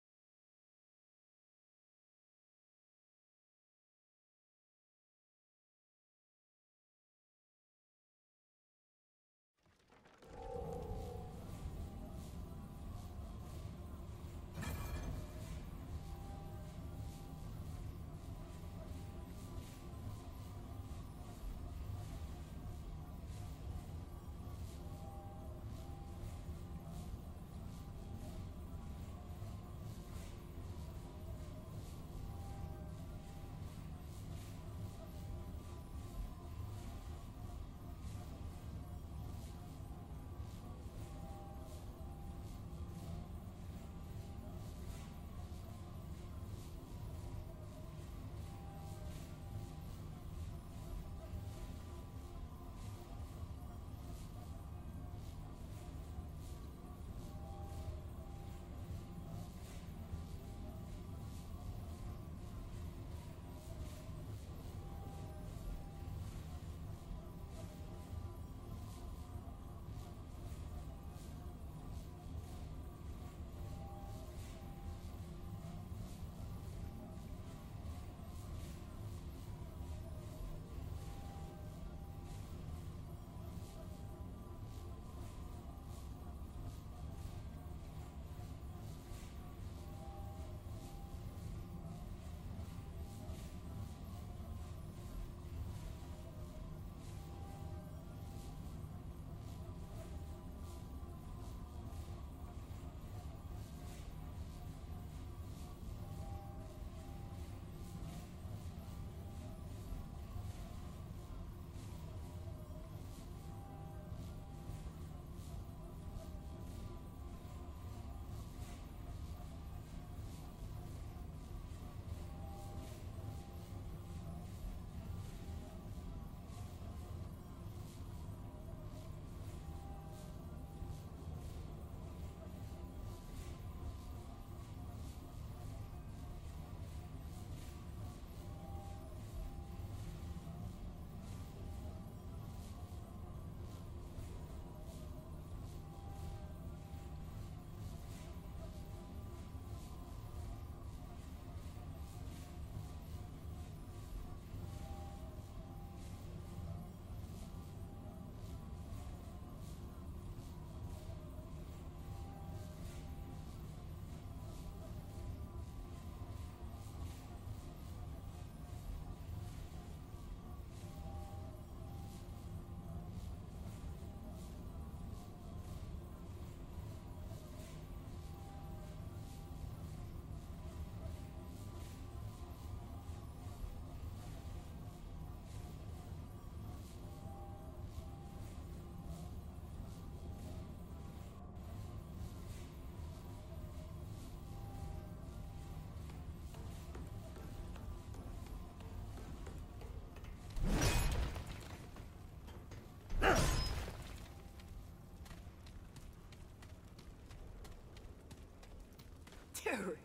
Dude.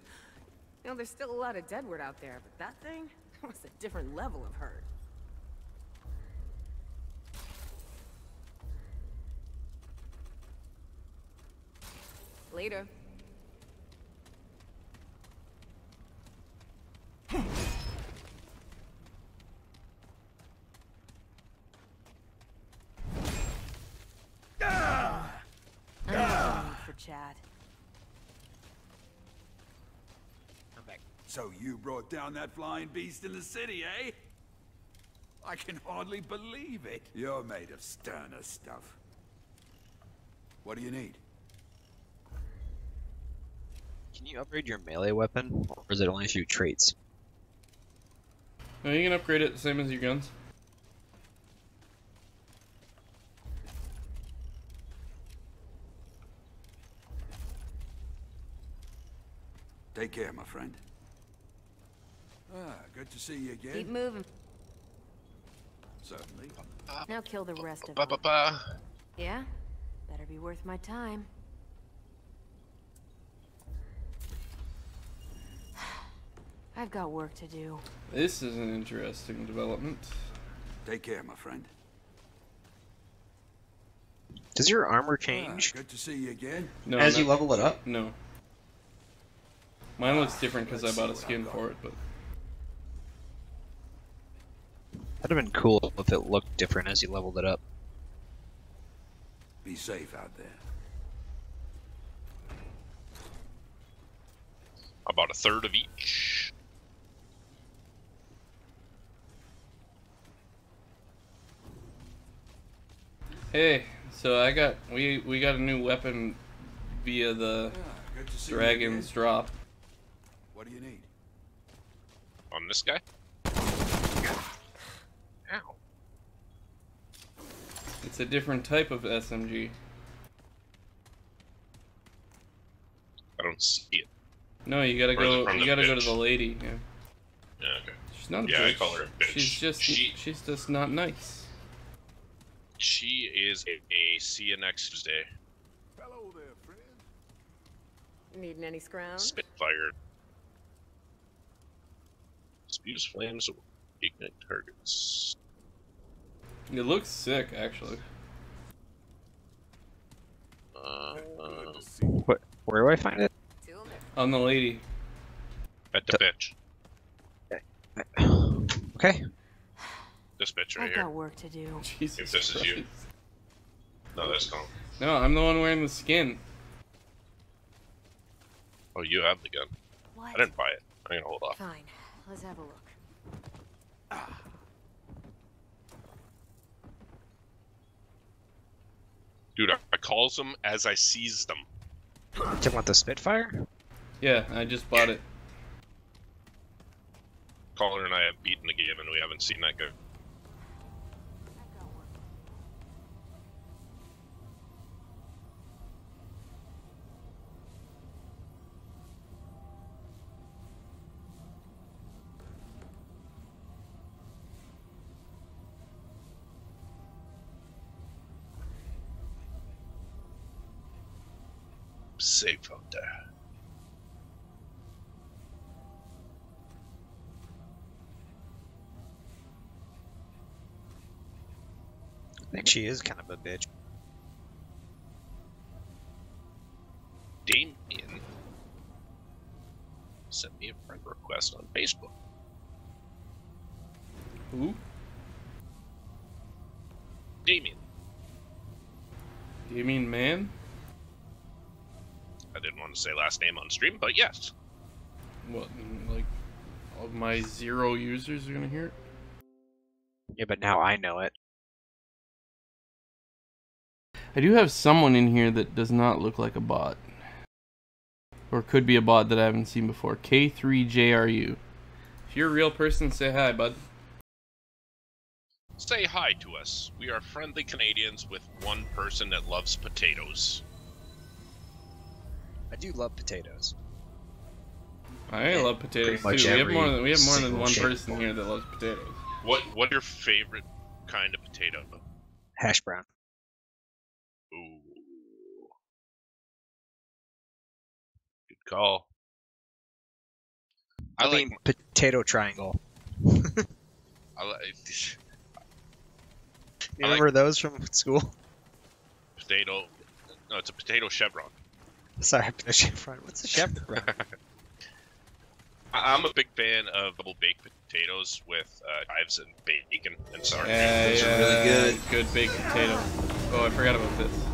You know, there's still a lot of Deadwood out there, but that thing (laughs) was a different level of hurt. Later. I'm going for Chad. I'm back. So you brought down that flying beast in the city, eh? I can hardly believe it. You're made of sterner stuff. What do you need? Can you upgrade your melee weapon, or is it only shoot traits? No, you can upgrade it the same as your guns. Take care, my friend. Ah, good to see you again. Keep moving. Certainly. Now kill the rest of them. ba ba. Yeah? Better be worth my time. (sighs) I've got work to do. This is an interesting development. Take care, my friend. Does your armor Ah, change good to see you again. No, as you level it up? No. Mine looks different because I bought a skin for it, but That'd have been cool if it looked different as you leveled it up. Be safe out there. About a third of each. hey, so I got we we got a new weapon via the Ah, good to see you dragon's drop. What do you need? On this guy? Ow. It's a different type of SMG. I don't see it. No, you gotta Or go. You gotta go to the lady. Yeah. Yeah, okay. She's not a Yeah, I call her a bitch. She's just She- she's just not nice. She is a, a see you next Tuesday. Hello there, friend. Needing any scrounge? Spitfire. Spews flames ignite targets. It looks sick, actually. Uh, What? Where do I find it? On the lady. at the bitch. Okay. This bitch right here. I've here. got work to do. Jesus If this is you. No, that's gone. No, I'm the one wearing the skin. Oh, you have the gun. What? I didn't buy it. I'm gonna hold off. Fine. Let's have a look. Dude, I, I calls them as I seize them. Do you want the Spitfire? Yeah, I just bought it. Caller and I have beaten the game and we haven't seen that good. Safe out there. I think she is kind of a bitch. Damien sent me a friend request on Facebook. Who? Damien. Do you mean man? I didn't want to say last name on stream, but yes. What? Like, all of my zero users are gonna hear it? Yeah, but now I know it. I do have someone in here that does not look like a bot. Or could be a bot that I haven't seen before. K3JRU. If you're a real person, say hi, bud. Say hi to us. We are friendly Canadians with one person that loves potatoes. I do love potatoes. I Yeah, love potatoes too. We have more than we have more than one person form. here that loves potatoes. What What your favorite kind of potato? Hash brown. Ooh. Good call. I I like mean, potato triangle. (laughs) I like You (laughs) I like- remember those from school? potato. No, it's a potato chevron. Sorry, potato chevron. What's a (laughs) chevron? I- I'm a big fan of double baked potatoes with uh, chives and bacon and sour cream. Yeah, Those are yeah, really good. Good baked potato. Oh, I forgot about this.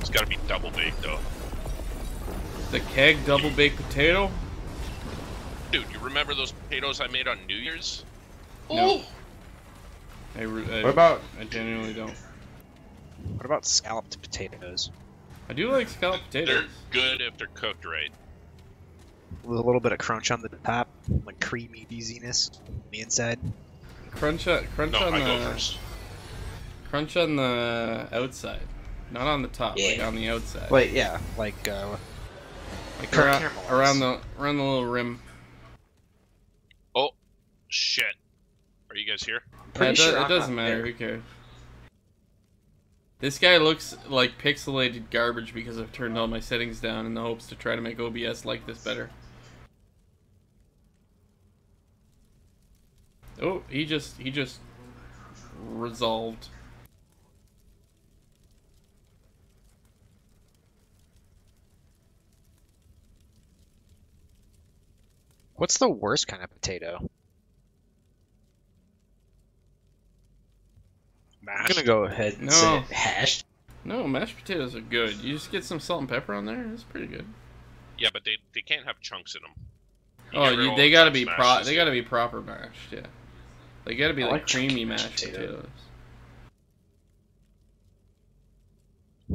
It's got to be double baked though. The keg double baked potato. Dude, you remember those potatoes I made on New Year's? No. I, I, What about I genuinely don't. what about scalloped potatoes? I do like scalloped They're potatoes. good if they're cooked right. With a little bit of crunch on the top, like creamy easiness on the inside. Crunch on, crunch No, on I go the first. crunch on the outside, not on the top, like on the outside. Wait, yeah, like uh, like Cur- around, around the around the little rim. Oh, shit. Are you guys here? Yeah, pretty it, do- sure it doesn't not matter. there. Who cares? This guy looks like pixelated garbage because I've turned all my settings down in the hopes to try to make OBS like this better. Oh, he just he just resolved. what's the worst kind of potato? I'm gonna go ahead and No. say hashed. No, mashed potatoes are good. You just get some salt and pepper on there. It's pretty good. Yeah, but they, they can't have chunks in them. Oh, get rid of you, they gotta be mashed pro. They gotta be proper mashed. Yeah, they gotta be I like, like creamy mashed mashed potato. potatoes.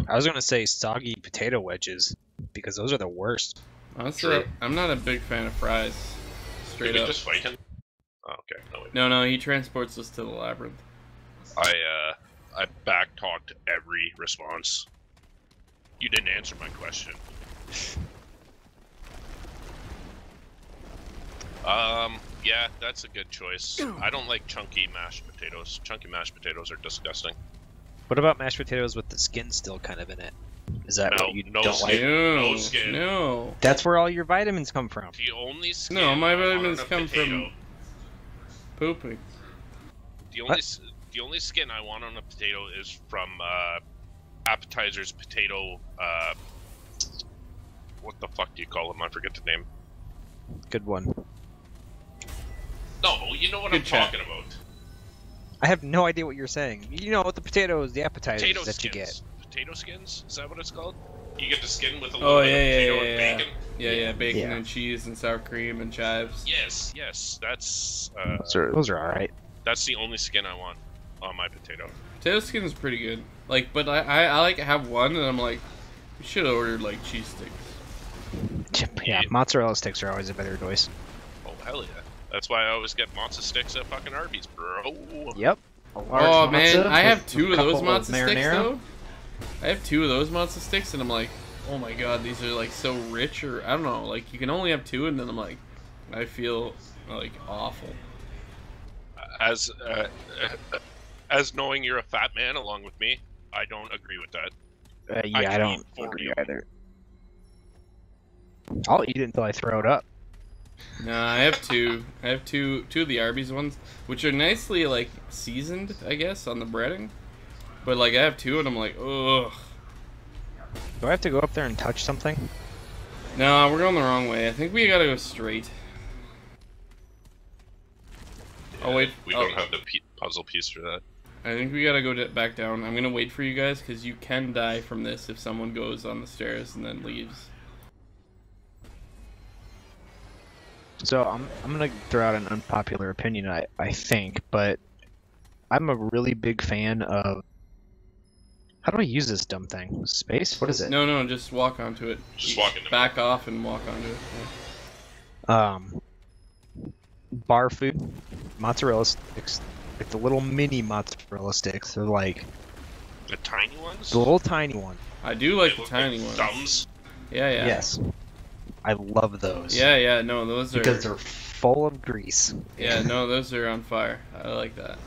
I was gonna say soggy potato wedges because those are the worst. Honestly, True. I'm not a big fan of fries. Did Straight we up. just fight him? Oh, okay. No. No, no, he transports us to the labyrinth. I uh I backtalked every response. You didn't answer my question. Um, yeah, that's a good choice. I don't like chunky mashed potatoes. Chunky mashed potatoes are disgusting. What about mashed potatoes with the skin still kind of in it? Is that No, what you no don't skin. like? No, no skin. no. That's where all your vitamins come from. The only skin No, my I on vitamins a come from- potato- Pooping. The only What? S- the only skin I want on a potato is from uh, appetizers potato. Uh, what the fuck do you call them? I forget the name. Good one. No, you know what Good I'm chat. talking about. I have no idea what you're saying. You know what the potatoes, the appetizers Potato that skins. you get. Potato skins? Is that what it's called? You get the skin with a Oh little yeah, bit of yeah, potato yeah, and yeah. bacon. Yeah, yeah, bacon Yeah. and cheese and sour cream and chives. Yes, yes, that's uh, Those are, those are all right. that's the only skin I want on my potato. Potato skin is pretty good. Like, but I, I, I like have one and I'm like, we should have ordered like cheese sticks. (laughs) Yeah, mozzarella sticks are always a better choice. Oh hell yeah! That's why I always get mozzarella sticks at fucking Arby's, bro. Yep. Oh man, I have two of those mozzarella sticks though. I have two of those mozzarella sticks, and I'm like, oh my god, these are like so rich, or I don't know, like you can only have two, and then I'm like, I feel like awful. As uh, as knowing you're a fat man along with me, I don't agree with that. Uh, yeah, I, can don't eat 40 agree of either. I'll eat it until I throw it up. No, I have two. I have two, two of the Arby's ones, which are nicely like seasoned, I guess, on the breading. But like I have two, and I'm like, ugh. Do I have to go up there and touch something? No, we're going the wrong way. I think we gotta go straight. Oh wait, we oh. don't have the puzzle piece for that. I think we gotta go back down. I'm gonna wait for you guys because you can die from this if someone goes on the stairs and then leaves. So I'm I'm gonna throw out an unpopular opinion, I I think, but I'm a really big fan of. How do I use this dumb thing? Space? What is it? No, no, just walk onto it. Just walk in the Back off and walk onto it. Um, bar food, mozzarella sticks, like the little mini mozzarella sticks. They're like The tiny ones. the little tiny one. I do like They the look tiny like ones. Thumbs. Yeah, yeah. Yes, I love those. Yeah, yeah. No, those are. because they're full of grease. Yeah, no, those are on fire. I like that.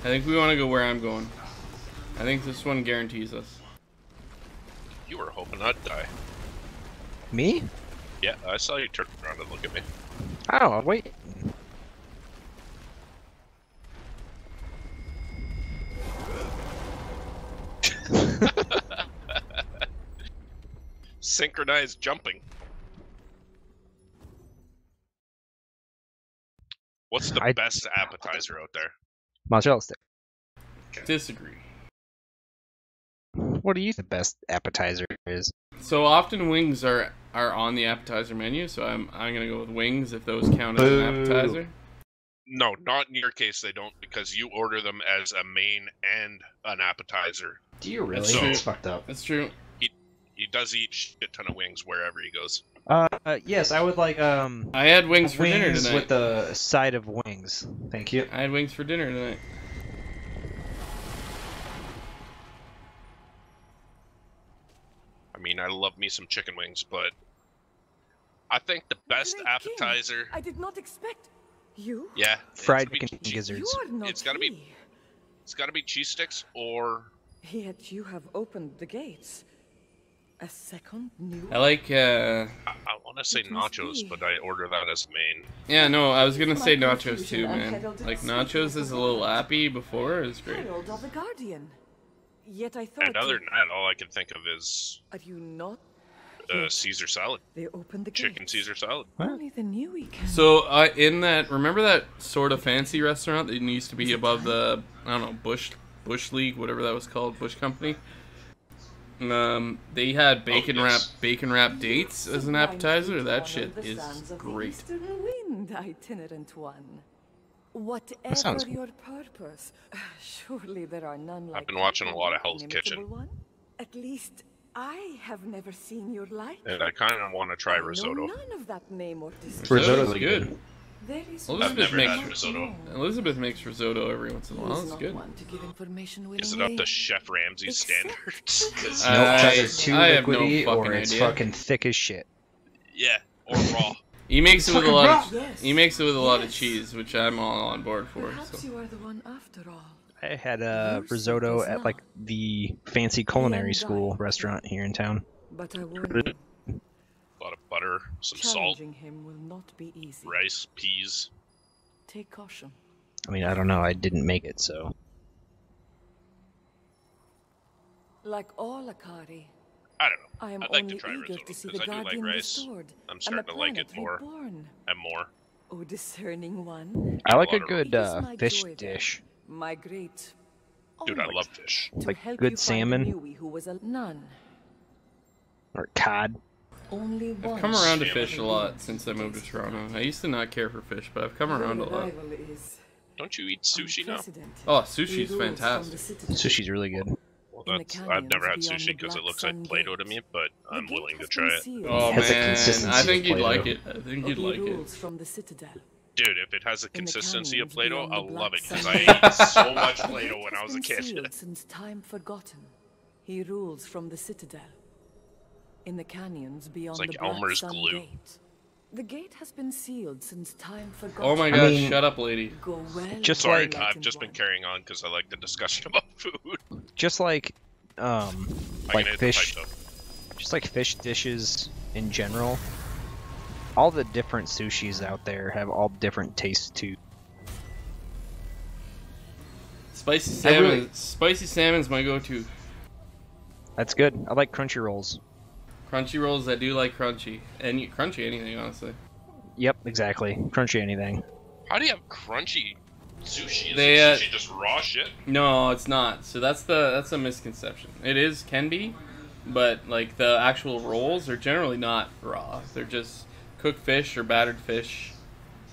I think we want to go where I'm going. I think this one guarantees us. You were hoping I'd die. Me? Yeah, I saw you turn around and look at me. Oh, wait. (laughs) Synchronized jumping. What's the I- best appetizer out there? Mozzarella stick. Disagree. What do you think the best appetizer is? So often wings are are on the appetizer menu, so I'm I'm gonna go with wings if those count as an appetizer. No, not in your case. They don't because you order them as a main and an appetizer. Do you really? So That's fucked up. That's true. he he does eat shit ton of wings wherever he goes. Uh, yes, I would like um I had wings for dinner wings tonight. with the side of wings. Thank you. I had wings for dinner tonight. I mean, I love me some chicken wings, but I think the best Great king, appetizer. I did not expect you. Yeah, Fried chicken che- gizzards. You are not It's gotta be- It's got to be cheese sticks or Yet you have opened the gates. A second new. I like uh I, I want to say nachos, be. but I order that as main. yeah, no, I was gonna say nachos too, man. Like nachos is a little of appy before, it's great. Herald of the Guardian. Yet I thought. And other than that, all I can think of is Are you not? uh, Caesar salad, They opened the chicken gates. Caesar salad. Only the new can. So uh, in that, remember that sort of fancy restaurant that used to be above the I don't know Bush Bush League, whatever that was called, Bush Company. Um, they had bacon yes. wrap bacon wrap dates as an appetizer. That shit is sands of the great. Eastern wind, itinerant one. Whatever sounds- your purpose, (sighs) surely there are none like that. I've been watching a lot of an Hell's Kitchen. One? At least I have never seen your like. And I kind of want to try I know risotto. none of that name or description. Risotto's Risotto's good. There is Well, one I've Elizabeth never makes had risotto. Elizabeth makes risotto every once in a while. is It's good. to give information Is it up to Chef Ramsay's standards? standards? 'Cause- Uh, Nope, it's either too I have no liquidy or it's idea. fucking thick as shit. yeah, or raw. He makes it with a lot. raw. Of, Yes. he makes it with a lot of cheese, which I'm all on board for. Perhaps So. you are the one after all. I had a Yours risotto is at like the fancy culinary Young school guy. restaurant here in town. But I warn you, A lot of butter, some salt, him will not be easy. rice, peas. Take caution. I mean, I don't know. I didn't make it, so Like all Akari, I don't know. I am I'd like only to try eager risotto to see because the I do like Guardian restored I'm and starting the to like it planet more reborn. and more. O discerning one, I like a a good uh, fish joy that- dish. migrate. Dude, I love fish. to Like help good you salmon. Nui who was a none. or cod. Only one. I've come around to fish a lot since I moved to Toronto. I used to not care for fish, but I've come around a lot. Don't you eat sushi now? Oh, He sushi's rules from the fantastic. citadel. Sushi's really good. Well, that's, I've never had sushi because it looks like Play-Doh to me, but I'm willing to try it. Oh Has man, I think you'd like it. I think you'd like it. rules from the citadel. Dude, if it has the In the consistency of Play-Doh, I'll love it because I Gate. ate so much The Play-Doh when I was a kid. sealed since time forgotten. He rules from the citadel. In the canyons beyond like the Elmer's glue. Gate. The gate has been sealed since time forgotten. Oh my I god, mean- shut up, lady. Go well, Just Sorry, like- I've just been carrying on because I like the discussion (laughs) about food. Just like um, I like fish, the pipe though. just like fish dishes in general. All the different sushis out there have all different tastes too. Spicy salmon. really- Spicy salmon's my go-to. That's good. I like crunchy rolls. Crunchy rolls, I do like crunchy. Any crunchy anything, honestly. Yep, exactly. Crunchy anything. How do you have crunchy sushi? Is They, uh, sushi just raw shit? No, it's not. So that's the that's a misconception. It is can be, but like the actual rolls are generally not raw. They're just cooked fish or battered fish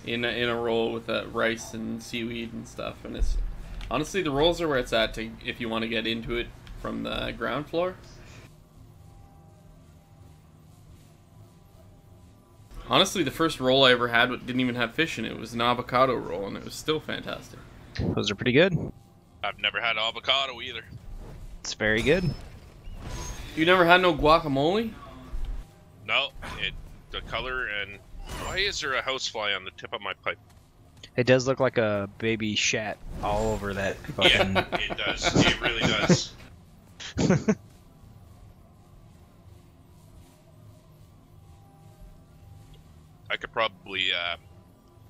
in a, in a roll with uh, rice and seaweed and stuff. And it's honestly the rolls are where it's at to if you want to get into it from the ground floor. Honestly, the first roll I ever had didn't even have fish in it. It was an avocado roll, and it was still fantastic. Those are pretty good. I've never had avocado either. It's very good. You never had no guacamole? No, it the color and why is there a housefly on the tip of my pipe? It does look like a baby shat all over that fucking. Yeah, it does. It really does. (laughs) I could probably uh,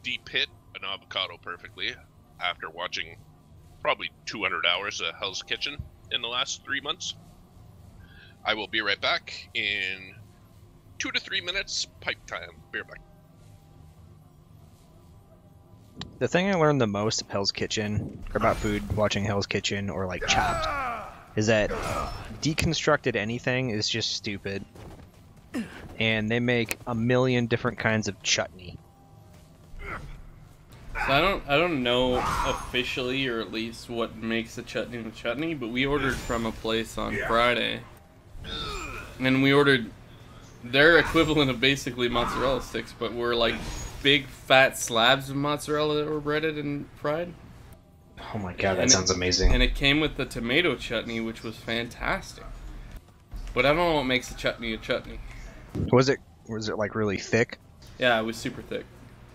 de-pit an avocado perfectly after watching probably 200 hours of Hell's Kitchen in the last three months. I will be right back in two to three minutes. Pipe time. Be right back. The thing I learned the most of Hell's Kitchen, or about food, watching Hell's Kitchen or like Chopped, is that deconstructed anything is just stupid. And they make a million different kinds of chutney. So I don't I don't know officially or at least what makes a chutney a chutney, but we ordered from a place on Friday. And we ordered their equivalent of basically mozzarella sticks, but were like big fat slabs of mozzarella that were breaded and fried. Oh my god, that And it- sounds amazing. And it came with the tomato chutney, which was fantastic. But I don't know what makes a chutney a chutney. Was it was it like really thick? Yeah, it was super thick.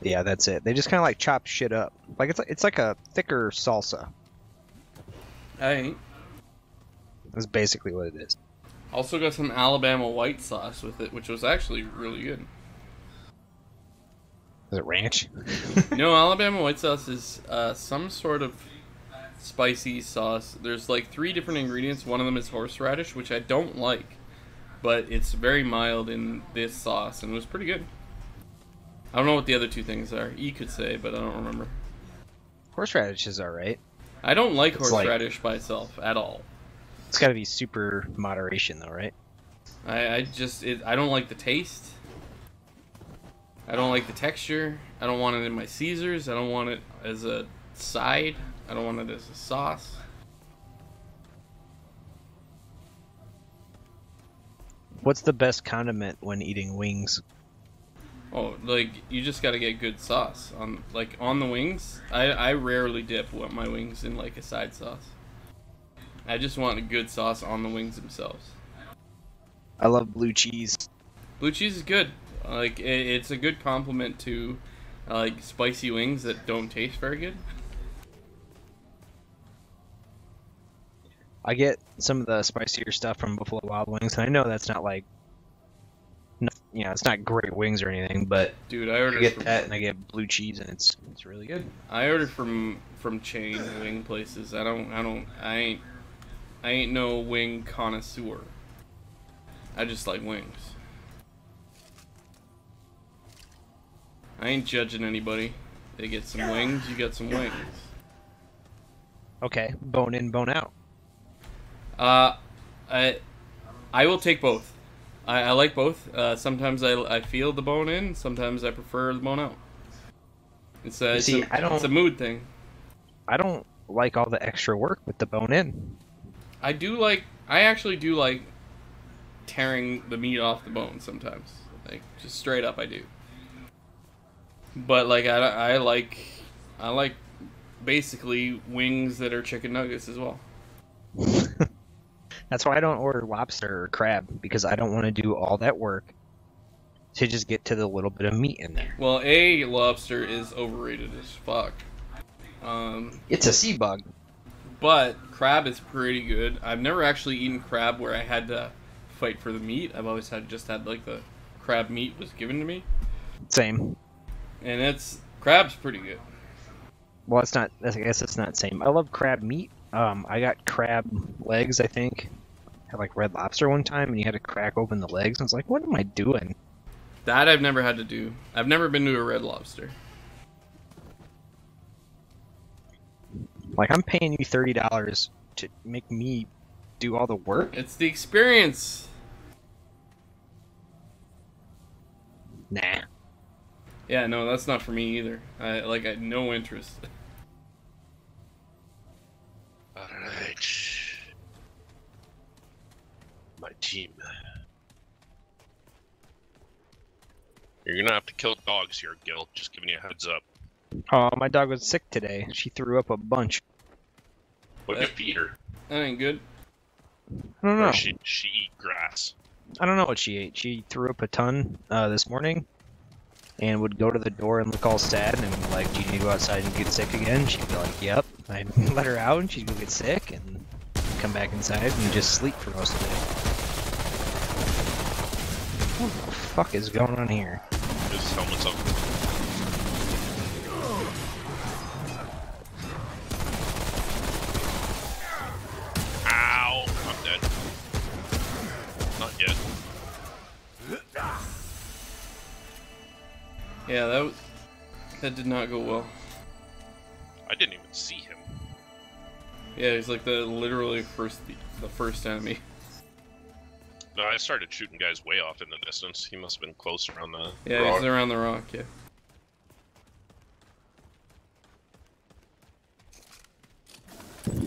Yeah, that's it. They just kind of like chop shit up. Like it's it's like a thicker salsa. I ain't. That's basically what it is. Also got some Alabama white sauce with it, which was actually really good. Is it ranch? (laughs) no, (laughs) Alabama white sauce is uh, some sort of spicy sauce. There's like three different ingredients. One of them is horseradish, which I don't like, but it's very mild in this sauce and it was pretty good. I don't know what the other two things are. E could say, but I don't remember. Horseradish is alright. I don't like It's like- horseradish by itself at all. It's got to be super moderation though, right? I, I just it, I don't like the taste. I don't like the texture. I don't want it in my Caesars. I don't want it as a side. I don't want it as a sauce. What's the best condiment when eating wings? Oh, like you just gotta get good sauce on like on the wings. I I rarely dip what my wings in like a side sauce. I just want a good sauce on the wings themselves. I love blue cheese. Blue cheese is good. Like it, it's a good complement to uh, like spicy wings that don't taste very good. I get some of the spicier stuff from Buffalo Wild Wings, and I know that's not like, you know, it's not great wings or anything, but Dude, I I get from, that and I get blue cheese, and it's it's really good. I ordered from from chain wing places. I don't I don't I ain't I ain't no wing connoisseur. I just like wings. I ain't judging anybody. They get some wings, you get some wings. Okay, bone in, bone out. Uh, I I will take both. I, I like both. Uh, sometimes I, I feel the bone in. Sometimes I prefer the bone out. It's a, it's, See, a, I don't- it's a mood thing. I don't like all the extra work with the bone in. I do like. I actually do like tearing the meat off the bone sometimes. Like just straight up, I do. But like I, I like I like basically wings that are chicken nuggets as well. That's why I don't order lobster or crab because I don't want to do all that work to just get to the little bit of meat in there. Well, a lobster is overrated as fuck. Um, It's a sea bug. but crab is pretty good. I've never actually eaten crab where I had to fight for the meat. I've always had just had like the crab meat was given to me, Same. and it's crab's pretty good. Well, it's not. I guess it's not same. I love crab meat. Um, I got crab legs. I think had like Red Lobster one time, and you had to crack open the legs. I was like, what am I doing? That I've never had to do. I've never been to a red lobster. Like I'm paying you thirty dollars to make me do all the work. It's the experience. Nah. Yeah, no, that's not for me either. I like I had no interest. Alright. My team. You're gonna have to kill dogs here, Gil. Just giving you a heads up. Oh, my dog was sick today. She threw up a bunch. What did you feed her? That ain't good. I don't know. Or she she eat grass. I don't know what she ate. She threw up a ton uh, this morning, and would go to the door and look all sad and like, "Do you need to go outside and get sick again?" She'd be like, "Yep." I'd (laughs) let her out and she'd go get sick and come back inside and just sleep for most of the day. What the fuck is going on here? His helmet's up. Ow! I'm dead. Not yet. Yeah, that was, that did not go well. I didn't even see him. Yeah, he's like the literally first the first enemy. No, I started shooting guys way off in the distance. He must have been close around the Yeah, rock. he's around the rock. Yeah.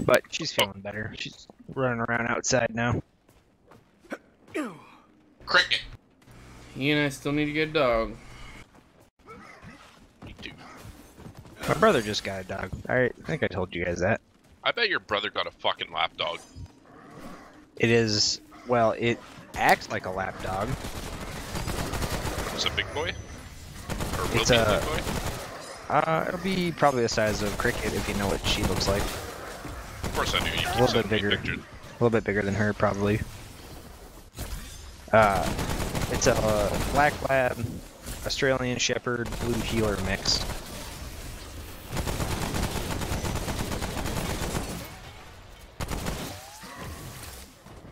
But she's oh. feeling better. She's running around outside now. Cricket. He and I still need to get a dog. Me too. My brother just got a dog. I think I told you guys that. I bet your brother got a fucking lap dog. It is, well, it acts like a lapdog. It's a big boy? Or will It's be a a- big boy? Uh, it'll be probably the size of Cricket if you know what she looks like. Of course I do. You A little bit bigger. pictures. A little bit bigger than her, probably. Uh, it's a black lab, Australian Shepherd, blue heeler mix.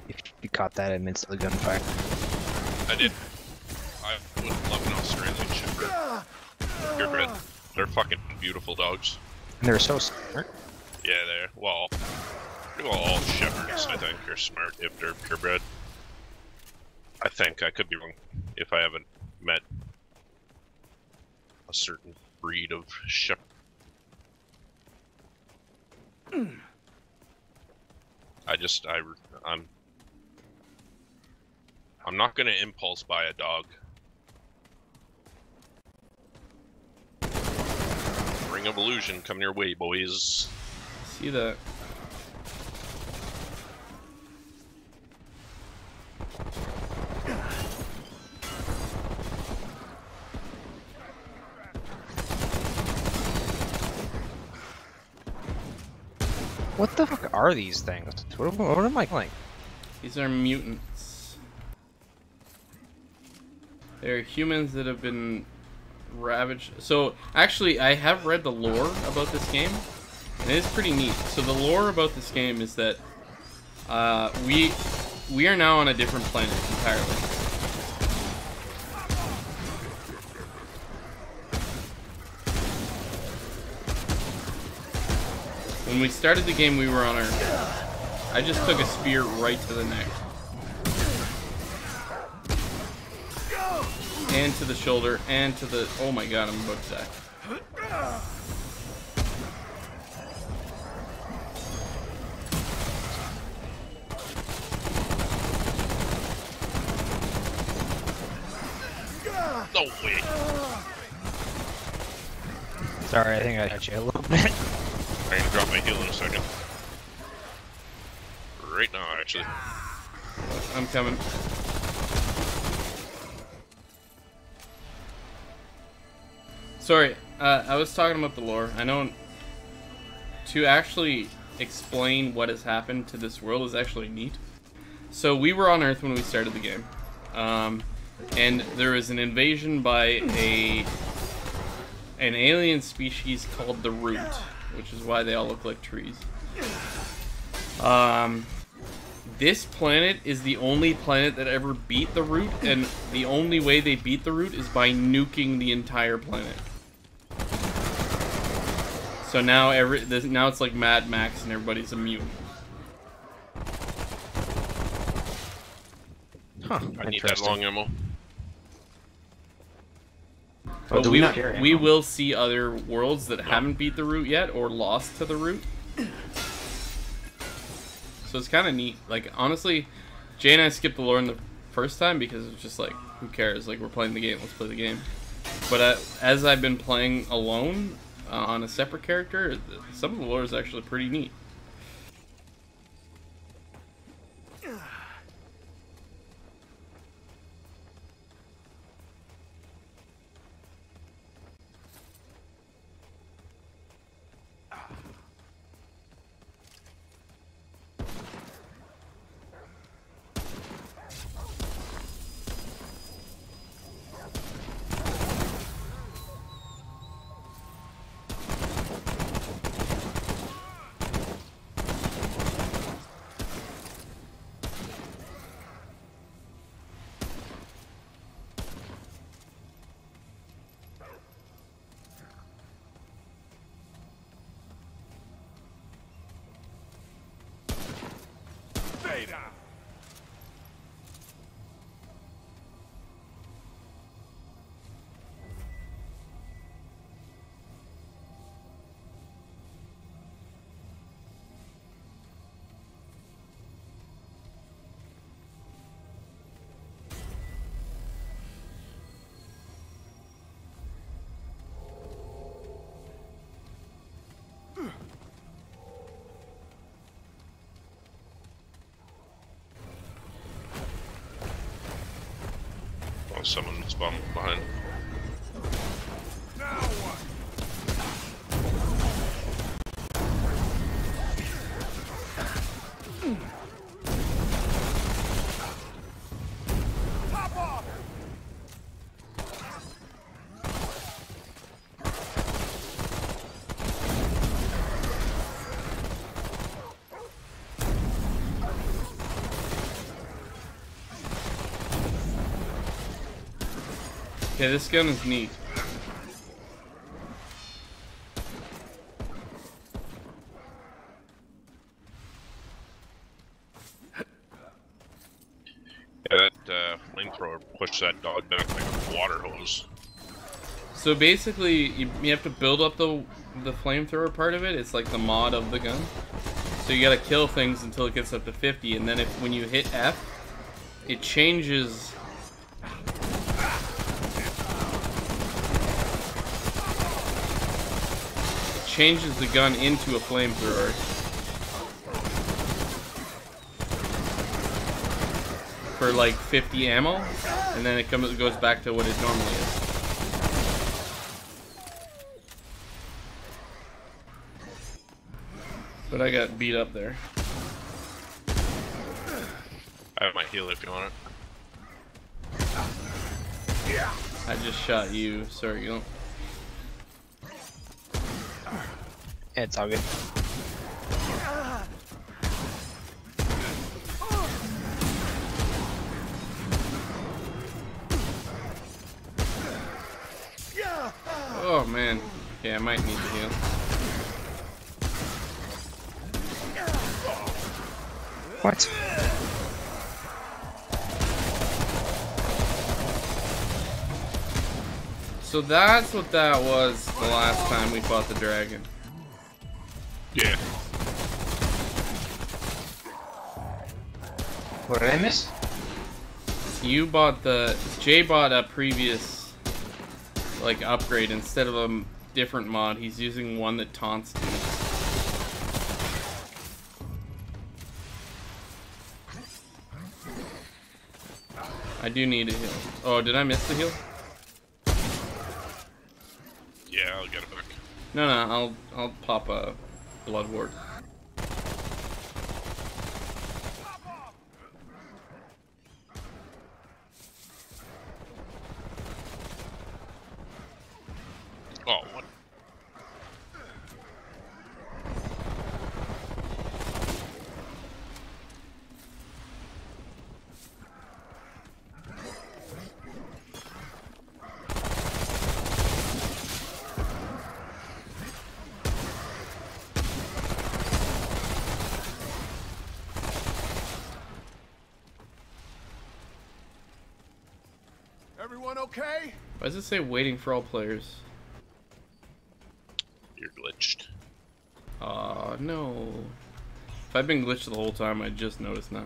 If you caught that amidst the gunfire. I did. I would love an Australian Shepherd. Purebred. They're fucking beautiful dogs. And they're so smart. Yeah, they're well. Well, all shepherds, I think, are smart if they're purebred. I think I could be wrong if I haven't met a certain breed of shepherd. I just I I'm I'm not gonna impulse buy a dog. Ring of Illusion coming your way, boys. See that? What the fuck are these things? What, what am I like? These are mutants. They're humans that have been ravaged. So, actually, I have read the lore about this game, and it is pretty neat. So, the lore about this game is that uh, we we are now on a different planet entirely. When we started the game, we were on Earth. I just took a spear right to the neck. And to the shoulder, and to the... Oh my god, I'm about to die. No way. Sorry, I think I got you a little bit. I can drop my heal in a second. Right now, actually. I'm coming. Sorry, uh, I was talking about the lore. I know to actually explain what has happened to this world is actually neat. So we were on Earth when we started the game, um, and there was an invasion by a an alien species called the Root, which is why they all look like trees. Um, this planet is the only planet that ever beat the Root, and the only way they beat the Root is by nuking the entire planet. So now every this, now it's like Mad Max and everybody's a mute. Huh, I need that long ammo. Well, But do we, we not care we will see other worlds that haven't beat the root yet or lost to the root. So it's kind of neat. Like honestly, Jay and I skipped the lore in the first time because it's just like who cares? Like we're playing the game, let's play the game. But uh, as I've been playing alone uh, on a separate character, some of the lore is actually pretty neat. Oh, someone spawned behind. Now what? Pop off! Okay, this gun is neat. Yeah, that uh, flamethrower pushed that dog back like a water hose. So basically, you, you have to build up the the flamethrower part of it. It's like the mod of the gun. So you gotta kill things until it gets up to 50, and then if when you hit F, it changes. Changes the gun into a flamethrower. For like 50 ammo, and then it comes it goes back to what it normally is. But I got beat up there. I have my heal if you want it. I just shot you. Sorry, you don't. Good. Oh man. Yeah, I might need to heal. What? So that's what that was the last time we fought the dragon. What did I miss? You bought the Jay bought a previous like upgrade instead of a different mod. He's using one that taunts dudes. I do need a heal. Oh, did I miss the heal? Yeah, I'll get it back. No, no, I'll I'll pop a blood ward. Oh, what? Everyone okay? Why does it say waiting for all players? You're glitched. Aw, no. If I've been glitched the whole time, I just noticed now.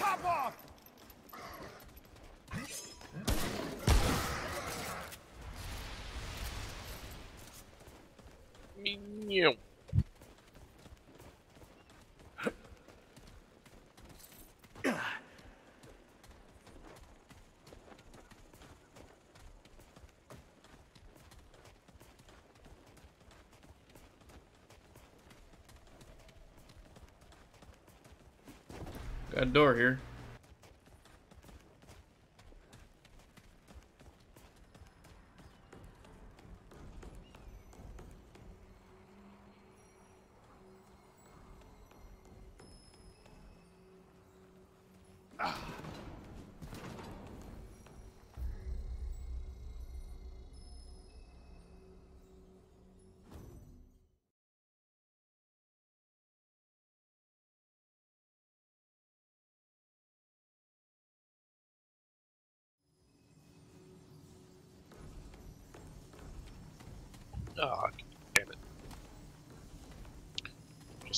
Pop off! Meow. Got a door here.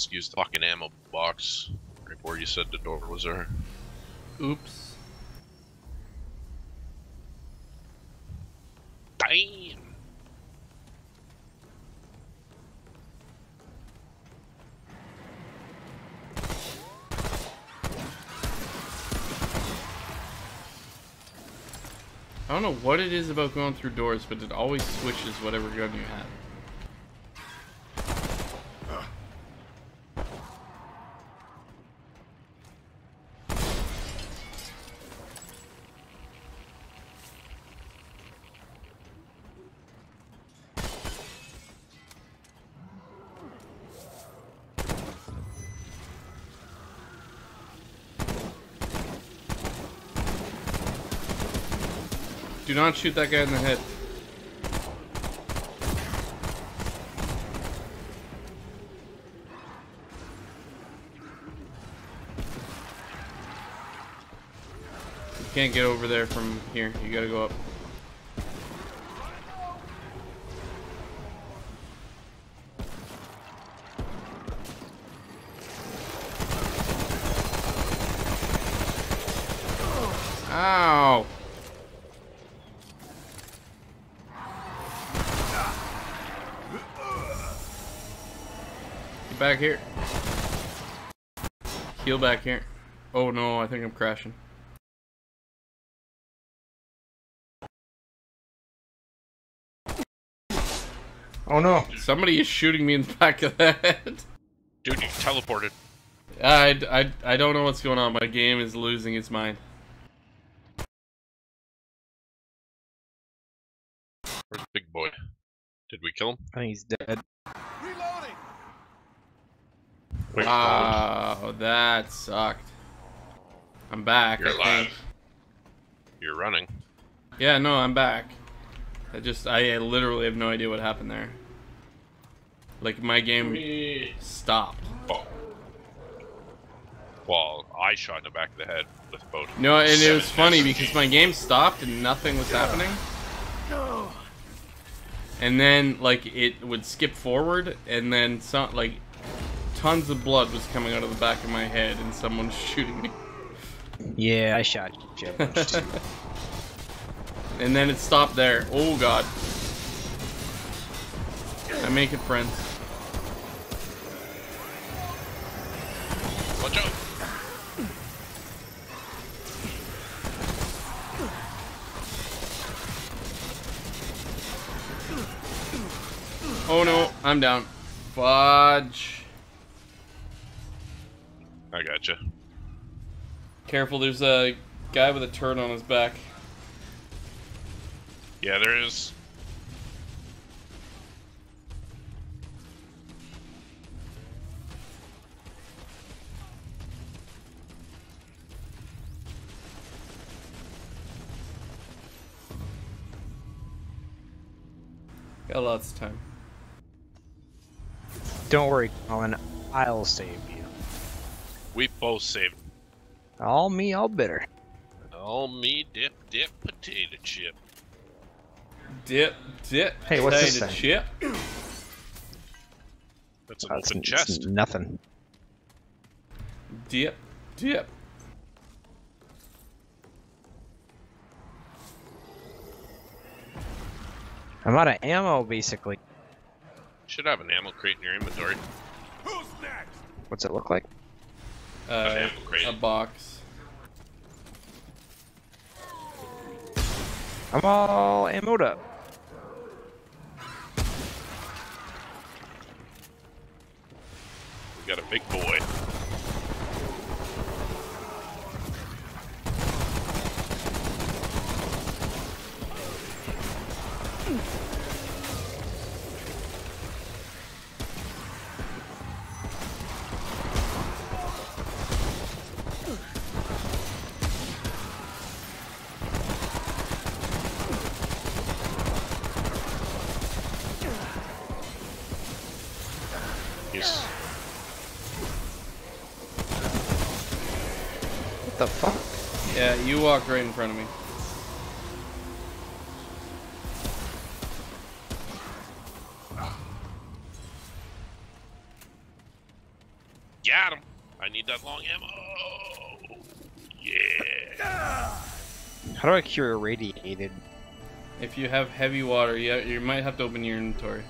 Just the fucking ammo box right before you said the door was there. Oops. Damn! I don't know what it is about going through doors, but it always switches whatever gun you have. Not shoot that guy in the head. You can't get over there from here. You gotta go up. Ow! Back here. Heal back here. Oh no, I think I'm crashing. Oh no. Somebody is shooting me in the (laughs) back of the head. Dude, you teleported. I, I, I don't know what's going on. My game is losing its mind. Where's the big boy? Did we kill him? I think he's dead. Wait, Wow, that sucked. I'm back. You're I alive. think. You're running. Yeah, no, I'm back. I just, I, I literally have no idea what happened there. Like, my game stopped. Oh. Well, I shot in the back of the head with both. No, and it was funny because my game stopped and nothing was happening. No. And then, like, it would skip forward, and then some, like, tons of blood was coming out of the back of my head, and someone was (laughs) shooting me. Yeah, I shot you. a bunch too. And then it stopped there. Oh god. I make it, friends. Watch out! Oh no, I'm down. Fudge. I gotcha. Careful, there's a guy with a turd on his back. Yeah, there is. Got lots of time. Don't worry, Colin. I'll save you. We both saved. All me, all bitter. All me dip dip potato chip. Dip, dip. Hey, what's this thing? chip. That's an it's- open it's chest. nothing. Dip, dip. I'm out of ammo, basically. Should have an ammo crate in your inventory. Who's next? What's it look like? Uh, a box. I'm all ammoed up. We got a big boy. What the fuck? Yeah, you walked right in front of me. Got him! I need that long ammo! Yeah! How do I cure irradiated? If you have heavy water, you, you might have to open your inventory.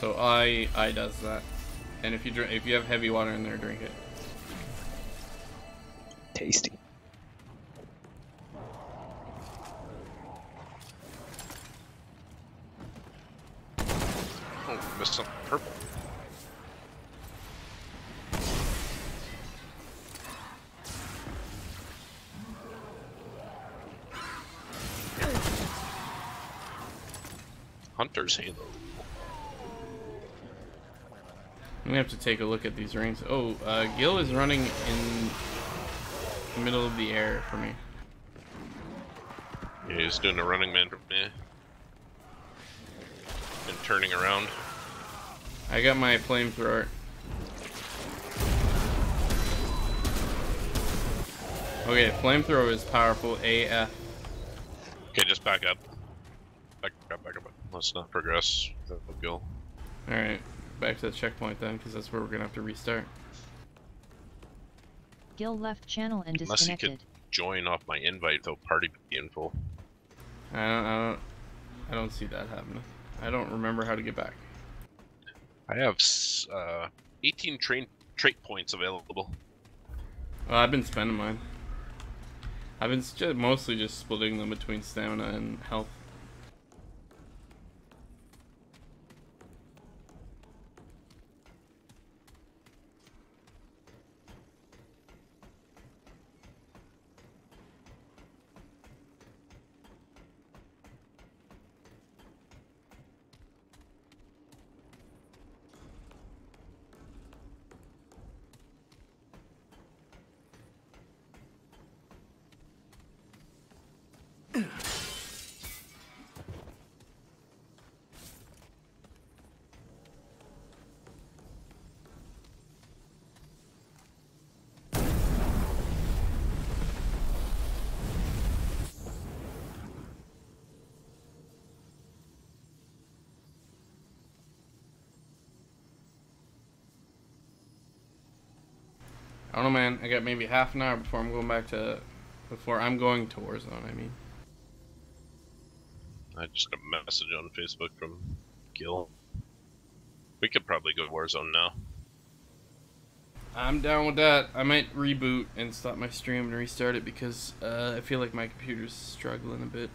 So I I does that. And if you drink, if you have heavy water in there, drink it. Tasty. Oh, missed something purple. Hunter's Halo. I'm gonna have to take a look at these rings. Oh, uh, Gil is running in the middle of the air for me. Yeah, he's doing a running man for me. And turning around. I got my flamethrower. Okay, flamethrower is powerful AF. Okay, just back up. Back up, back up. Let's not progress. That will go. Alright, back to the checkpoint then, because that's where we're gonna have to restart. Gil left channel and Unless he could join off my invite without party info. I don't, I don't, I don't see that happening. I don't remember how to get back. I have uh, 18 train trait points available. Well, I've been spending mine. I've been mostly just splitting them between stamina and health. Don't know, man. I got maybe half an hour before I'm going back to, before I'm going to Warzone. I mean, I just got a message on Facebook from Gil. We could probably go to Warzone now. I'm down with that. I might reboot and stop my stream and restart it because uh, I feel like my computer's struggling a bit.